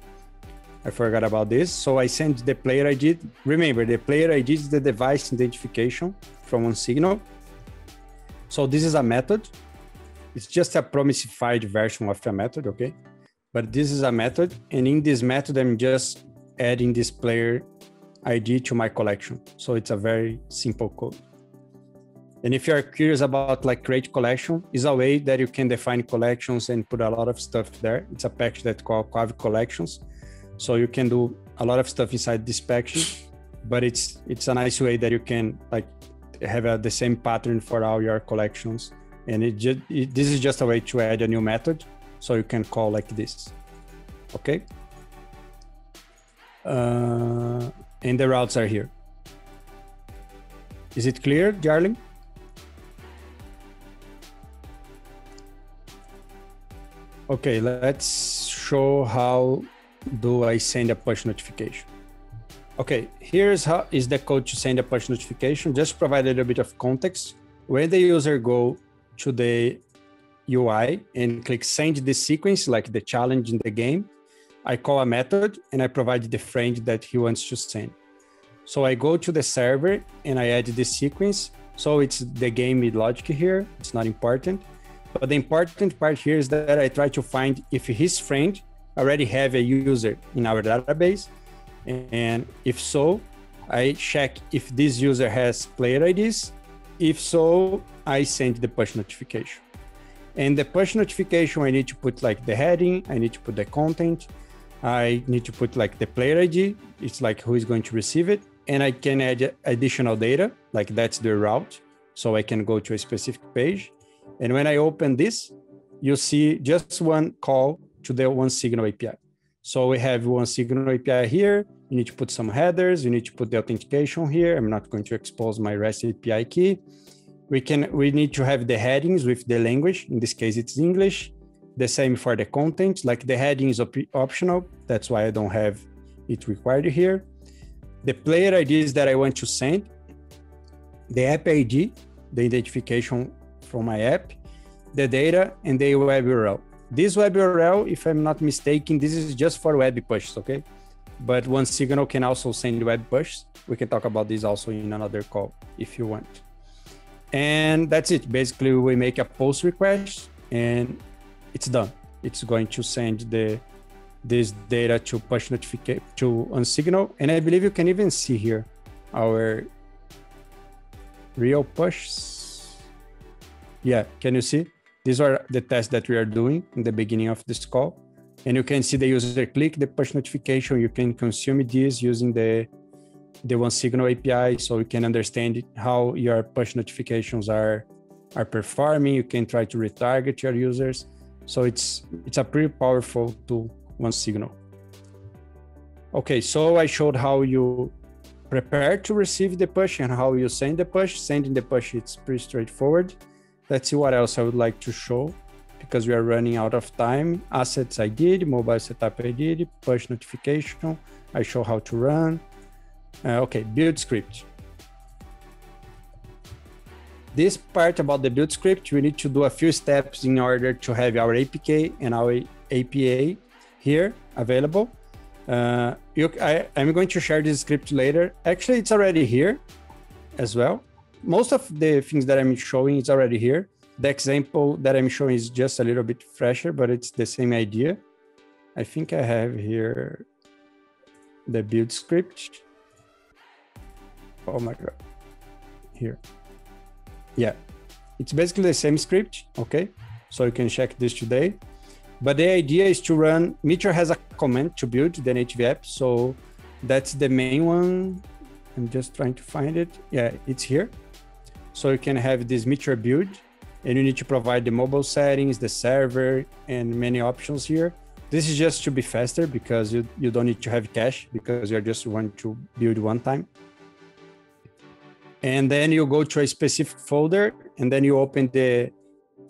I forgot about this. So I send the player ID. Remember, the player ID is the device identification from OneSignal. So this is a method. It's just a promisified version of a method, okay? But this is a method. And in this method, I'm just adding this player ID to my collection. So it's a very simple code. And if you're curious about like create collection, is a way that you can define collections and put a lot of stuff there. It's a package that called Quave Collections. So you can do a lot of stuff inside this package, but it's it's a nice way that you can like have a, the same pattern for all your collections. And it just it, this is just a way to add a new method, so you can call like this. Okay. Uh, and the routes are here. Is it clear, darling? Okay, let's show how do I send a push notification. Okay, here's how is the code to send a push notification. Just provide a little bit of context. When the user go to the UI and click send the sequence, like the challenge in the game, I call a method and I provide the frame that he wants to send. So I go to the server and I add the sequence. So it's the game logic here. It's not important. But the important part here is that I try to find if his friend already have a user in our database. And if so, I check if this user has player IDs. If so, I send the push notification. And the push notification, I need to put like the heading, I need to put the content, I need to put like the player ID. It's like who is going to receive it. And I can add additional data, like that's the route. So I can go to a specific page and when I open this, you see just one call to the OneSignal API. So we have OneSignal API here. You need to put some headers. You need to put the authentication here. I'm not going to expose my REST API key. We can we need to have the headings with the language. In this case, it's English. The same for the content. Like the heading is op- optional. That's why I don't have it required here. The player IDs that I want to send, the app ID, the identification from my app, the data, and the web URL. This web URL, if I'm not mistaken, this is just for web pushes, okay? But OneSignal can also send web pushes. We can talk about this also in another call if you want. And that's it. Basically, we make a post request and it's done. It's going to send the this data to push notification to OneSignal. And I believe you can even see here our real pushes yeah, can you see? These are the tests that we are doing in the beginning of this call. And you can see the user click the push notification. You can consume this using the the OneSignal API, so you can understand how your push notifications are are performing. You can try to retarget your users. So it's it's a pretty powerful tool, OneSignal. Okay, so I showed how you prepare to receive the push and how you send the push. Sending the push, it's pretty straightforward. Let's see what else I would like to show because we are running out of time. Assets I did, mobile setup I did, push notification. I show how to run. Uh, okay, build script. This part about the build script, we need to do a few steps in order to have our APK and our IPA here available. Uh, you, I, I'm going to share this script later. Actually, it's already here as well most of the things that I'm showing is already here. The example that I'm showing is just a little bit fresher, but it's the same idea. I think I have here the build script. Oh my God. Here. Yeah. It's basically the same script. Okay. So you can check this today. But the idea is to run, Meteor has a command to build the native app. So that's the main one. I'm just trying to find it. Yeah, it's here. So you can have this Meteor build and you need to provide the mobile settings, the server, and many options here. This is just to be faster because you, you don't need to have cache because you're just want to build one time. And then you go to a specific folder and then you open the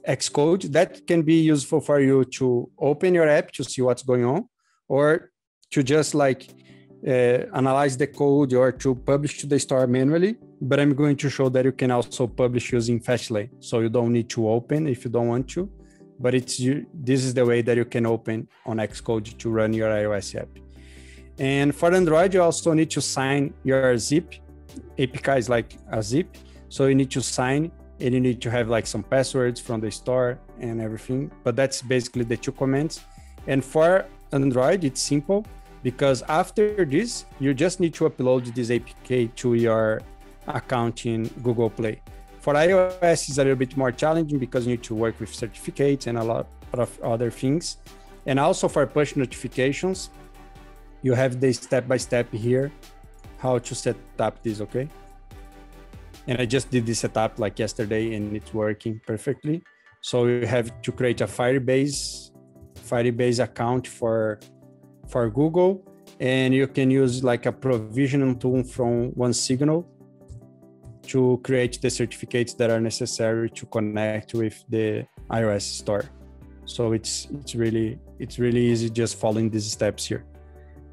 Xcode. That can be useful for you to open your app to see what's going on or to just like uh, analyze the code or to publish to the store manually. But I'm going to show that you can also publish using Fastlane. So you don't need to open if you don't want to. But it's you, this is the way that you can open on Xcode to run your iOS app. And for Android, you also need to sign your zip. APK is like a zip. So you need to sign and you need to have like some passwords from the store and everything. But that's basically the two commands. And for Android, it's simple because after this, you just need to upload this APK to your account in Google Play. For iOS, it's a little bit more challenging because you need to work with certificates and a lot of other things. And also for push notifications, you have the step by step here how to set up this, okay? And I just did this setup like yesterday and it's working perfectly. So you have to create a Firebase Firebase account for for Google and you can use like a provisioning tool from OneSignal to create the certificates that are necessary to connect with the iOS store. So it's it's really it's really easy just following these steps here.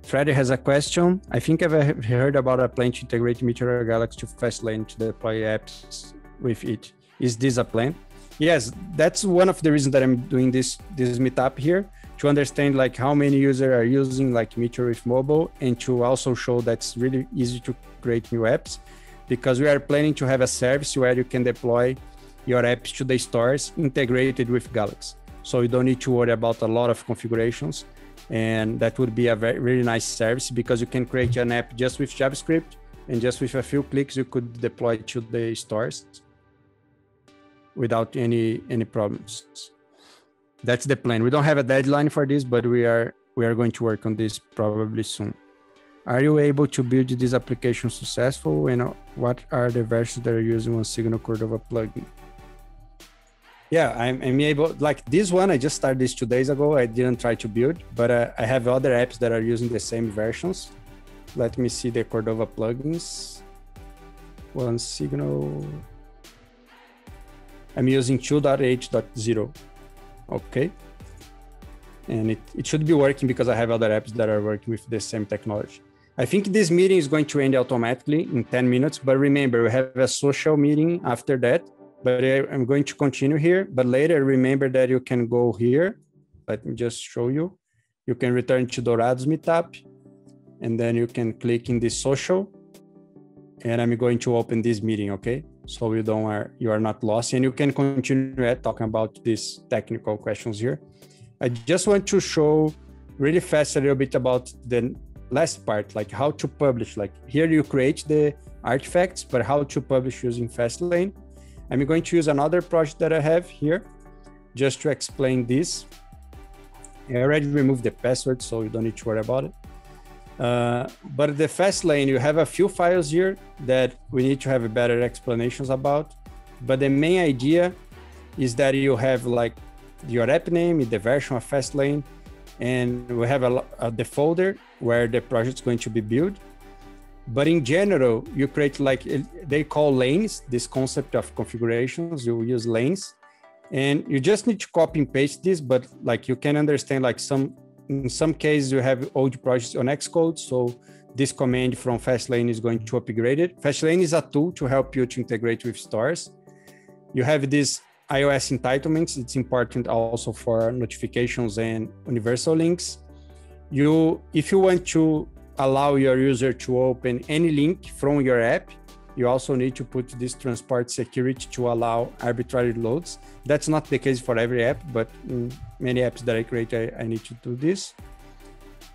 Freddy has a question. I think I've heard about a plan to integrate Meteor Galaxy to Fastlane to deploy apps with it. Is this a plan? Yes, that's one of the reasons that I'm doing this this meetup here to understand like how many users are using like Meteor with mobile and to also show that's really easy to create new apps because we are planning to have a service where you can deploy your apps to the stores integrated with Galaxy. So you don't need to worry about a lot of configurations. And that would be a very really nice service because you can create an app just with JavaScript and just with a few clicks you could deploy to the stores without any any problems. That's the plan. We don't have a deadline for this, but we are we are going to work on this probably soon. Are you able to build this application successful? And what are the versions that are using OneSignal Cordova plugin? Yeah, I'm, I'm, able, like this one, I just started this two days ago. I didn't try to build, but uh, I have other apps that are using the same versions. Let me see the Cordova plugins. OneSignal. I'm using 2.8.0. Okay. And it, it should be working because I have other apps that are working with the same technology. I think this meeting is going to end automatically in 10 minutes, but remember, we have a social meeting after that. But I, am going to continue here. But later, remember that you can go here. Let me just show you. You can return to Dourados Meetup, and then you can click in this social. And I'm going to open this meeting, okay? So you don't are you are not lost, and you can continue eh, talking about these technical questions here. I just want to show really fast a little bit about the last part, like how to publish. Like here you create the artifacts, but how to publish using Fastlane. I'm going to use another project that I have here just to explain this. I already removed the password, so you don't need to worry about it. Uh, but the Fastlane, you have a few files here that we need to have better explanations about. But the main idea is that you have like your app name, the version of Fastlane, and we have a, a, the folder where the project is going to be built but in general you create like they call lanes this concept of configurations you use lanes and you just need to copy and paste this but like you can understand like some in some cases you have old projects on xcode so this command from fastlane is going to upgrade it fastlane is a tool to help you to integrate with stores you have this iOS entitlements. It's important also for notifications and universal links. You, if you want to allow your user to open any link from your app, you also need to put this transport security to allow arbitrary loads. That's not the case for every app, but in many apps that I create, I, I need to do this.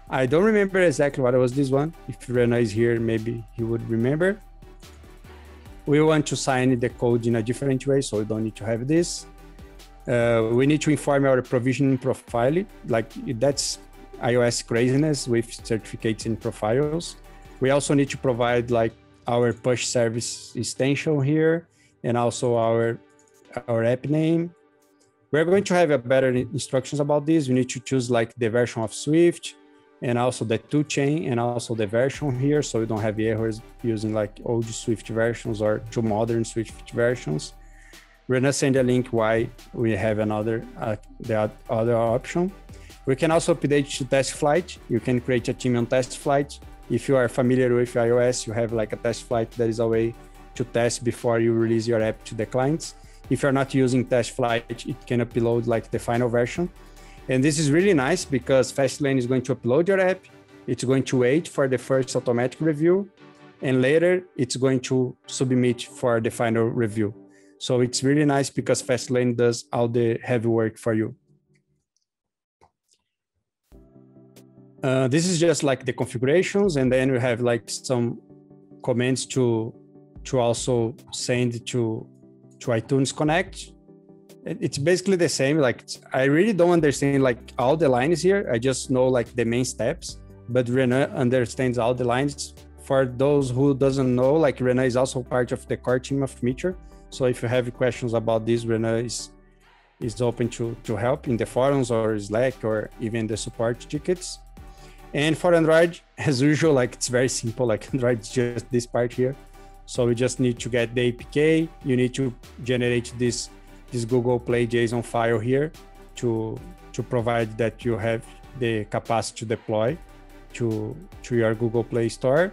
I don't remember exactly what was this one. If Rena is here, maybe he would remember we want to sign the code in a different way, so we don't need to have this. Uh, we need to inform our provisioning profile, like that's iOS craziness with certificates and profiles. We also need to provide like our push service extension here and also our our app name. We're going to have a better instructions about this. We need to choose like the version of Swift, and also the tool chain and also the version here. So we don't have errors using like old swift versions or too modern swift versions. We're gonna send a link why we have another uh, the other option. We can also update to TestFlight. You can create a team on TestFlight if you are familiar with ios you have like a TestFlight that is a way to test before you release your app to the clients if you're not using TestFlight it can upload like the final version and this is really nice because Fastlane is going to upload your app. it's going to wait for the first automatic review, and later it's going to submit for the final review. So it's really nice because Fastlane does all the heavy work for you. Uh, this is just like the configurations, and then we have like some commands to to also send to to iTunes Connect. It's basically the same. Like I really don't understand like all the lines here. I just know like the main steps, but Renan understands all the lines. For those who doesn't know, like Renan is also part of the core team of Meteor. So if you have questions about this, Renan is is open to to help in the forums or Slack or even the support tickets. And for Android, as usual, like it's very simple. Like Android just this part here. So we just need to get the APK. You need to generate this this Google Play JSON file here to to provide that you have the capacity to deploy to to your Google Play Store,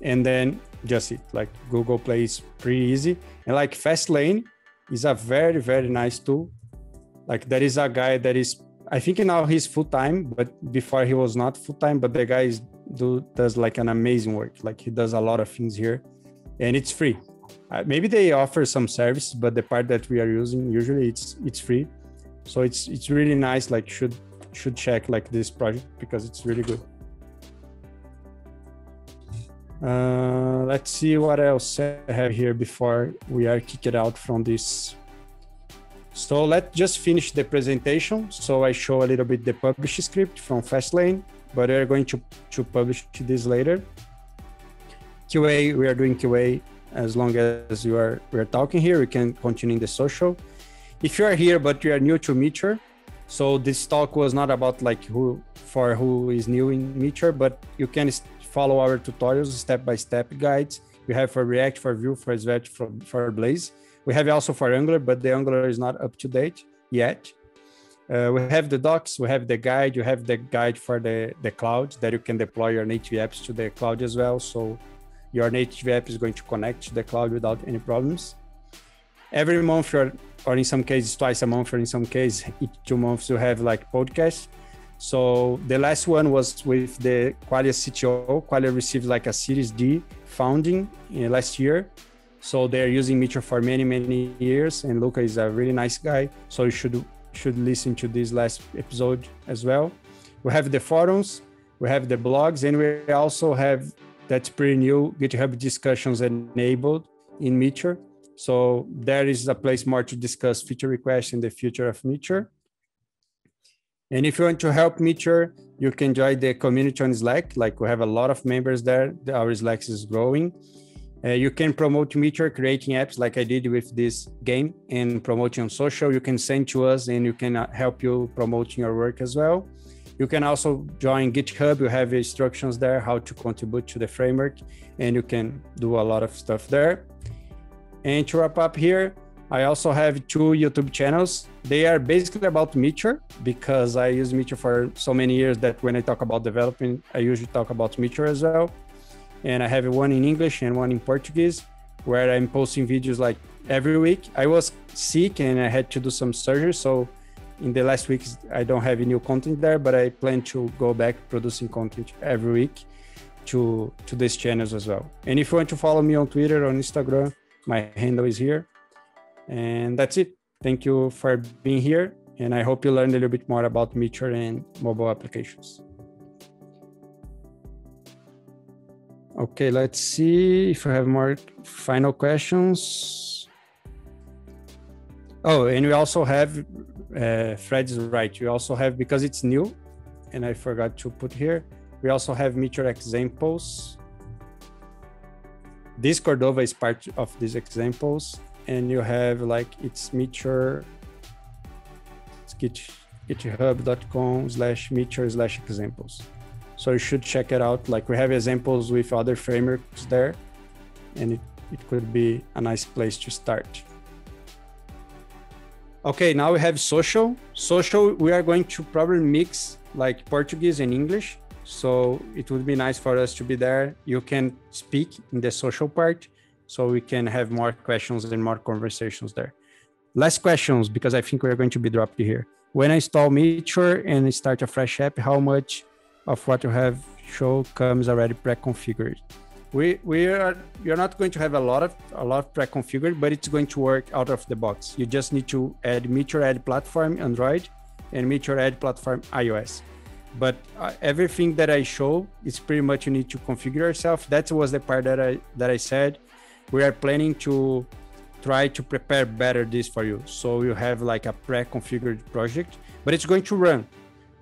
and then just it. Like Google Play is pretty easy, and like Fastlane is a very very nice tool. Like there is a guy that is I think now he's full time, but before he was not full time. But the guy is, do does like an amazing work. Like he does a lot of things here, and it's free. Uh, maybe they offer some service, but the part that we are using usually it's it's free. So it's it's really nice. Like should should check like this project because it's really good. Uh, let's see what else I have here before we are kicked out from this so let's just finish the presentation. So I show a little bit the publish script from Fastlane, but we're going to, to publish this later. QA, we are doing QA as long as you are we're talking here, we can continue in the social. If you are here but you are new to Meteor, so this talk was not about like who for who is new in Meteor, but you can follow our tutorials, step-by-step guides. We have for React, for Vue, for Svelte, for, for Blaze we have also for Angular, but the Angular is not up to date yet. Uh, we have the docs, we have the guide, you have the guide for the, the cloud that you can deploy your native apps to the cloud as well. So your native app is going to connect to the cloud without any problems. Every month, or, or in some cases twice a month, or in some cases each two months, you have like podcasts. So the last one was with the Qualia CTO. Qualia received like a Series D founding uh, last year so they're using Meteor for many, many years, and Luca is a really nice guy. So you should should listen to this last episode as well. We have the forums, we have the blogs, and we also have that's pretty new GitHub discussions enabled in Meteor. So there is a place more to discuss feature requests in the future of Meteor. And if you want to help Meteor, you can join the community on Slack. Like we have a lot of members there. Our Slack is growing. Uh, you can promote Meteor creating apps like I did with this game and promoting on social. You can send to us and you can uh, help you promoting your work as well. You can also join GitHub. You have instructions there how to contribute to the framework and you can do a lot of stuff there. And to wrap up here, I also have two YouTube channels. They are basically about Meteor because I use Meteor for so many years that when I talk about developing, I usually talk about Meteor as well and I have one in English and one in Portuguese where I'm posting videos like every week. I was sick and I had to do some surgery, so in the last weeks I don't have any new content there, but I plan to go back producing content every week to to these channels as well. And if you want to follow me on Twitter or on Instagram, my handle is here. And that's it. Thank you for being here, and I hope you learned a little bit more about Meteor and mobile applications. Okay, let's see if I have more final questions. Oh, and we also have, uh, Fred's right, we also have, because it's new, and I forgot to put here, we also have Meteor examples. This Cordova is part of these examples, and you have like, it's Meteor, it's github.com slash Meteor slash examples. So you should check it out. Like we have examples with other frameworks there, and it, it could be a nice place to start. Okay, now we have social. Social, we are going to probably mix like Portuguese and English. So it would be nice for us to be there. You can speak in the social part so we can have more questions and more conversations there. Last questions, because I think we're going to be dropped here. When I install Meteor and start a fresh app, how much of what you have show comes already pre-configured. We we are you're not going to have a lot of a lot of pre-configured, but it's going to work out of the box. You just need to add Meteor Add platform Android and Meteor Add platform iOS. But uh, everything that I show is pretty much you need to configure yourself. That was the part that I that I said. We are planning to try to prepare better this for you. So you have like a pre-configured project, but it's going to run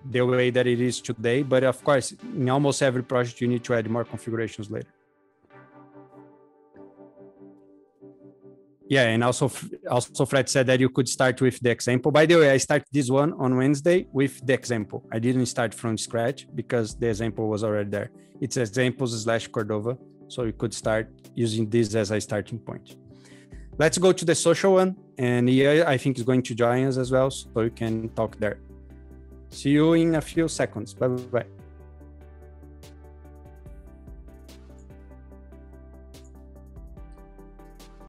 the way that it is today. But of course, in almost every project, you need to add more configurations later. Yeah, and also also Fred said that you could start with the example. By the way, I started this one on Wednesday with the example. I didn't start from scratch because the example was already there. It's examples slash Cordova, so you could start using this as a starting point. Let's go to the social one, and yeah, I think is going to join us as well, so you can talk there. See you in a few seconds. Bye bye.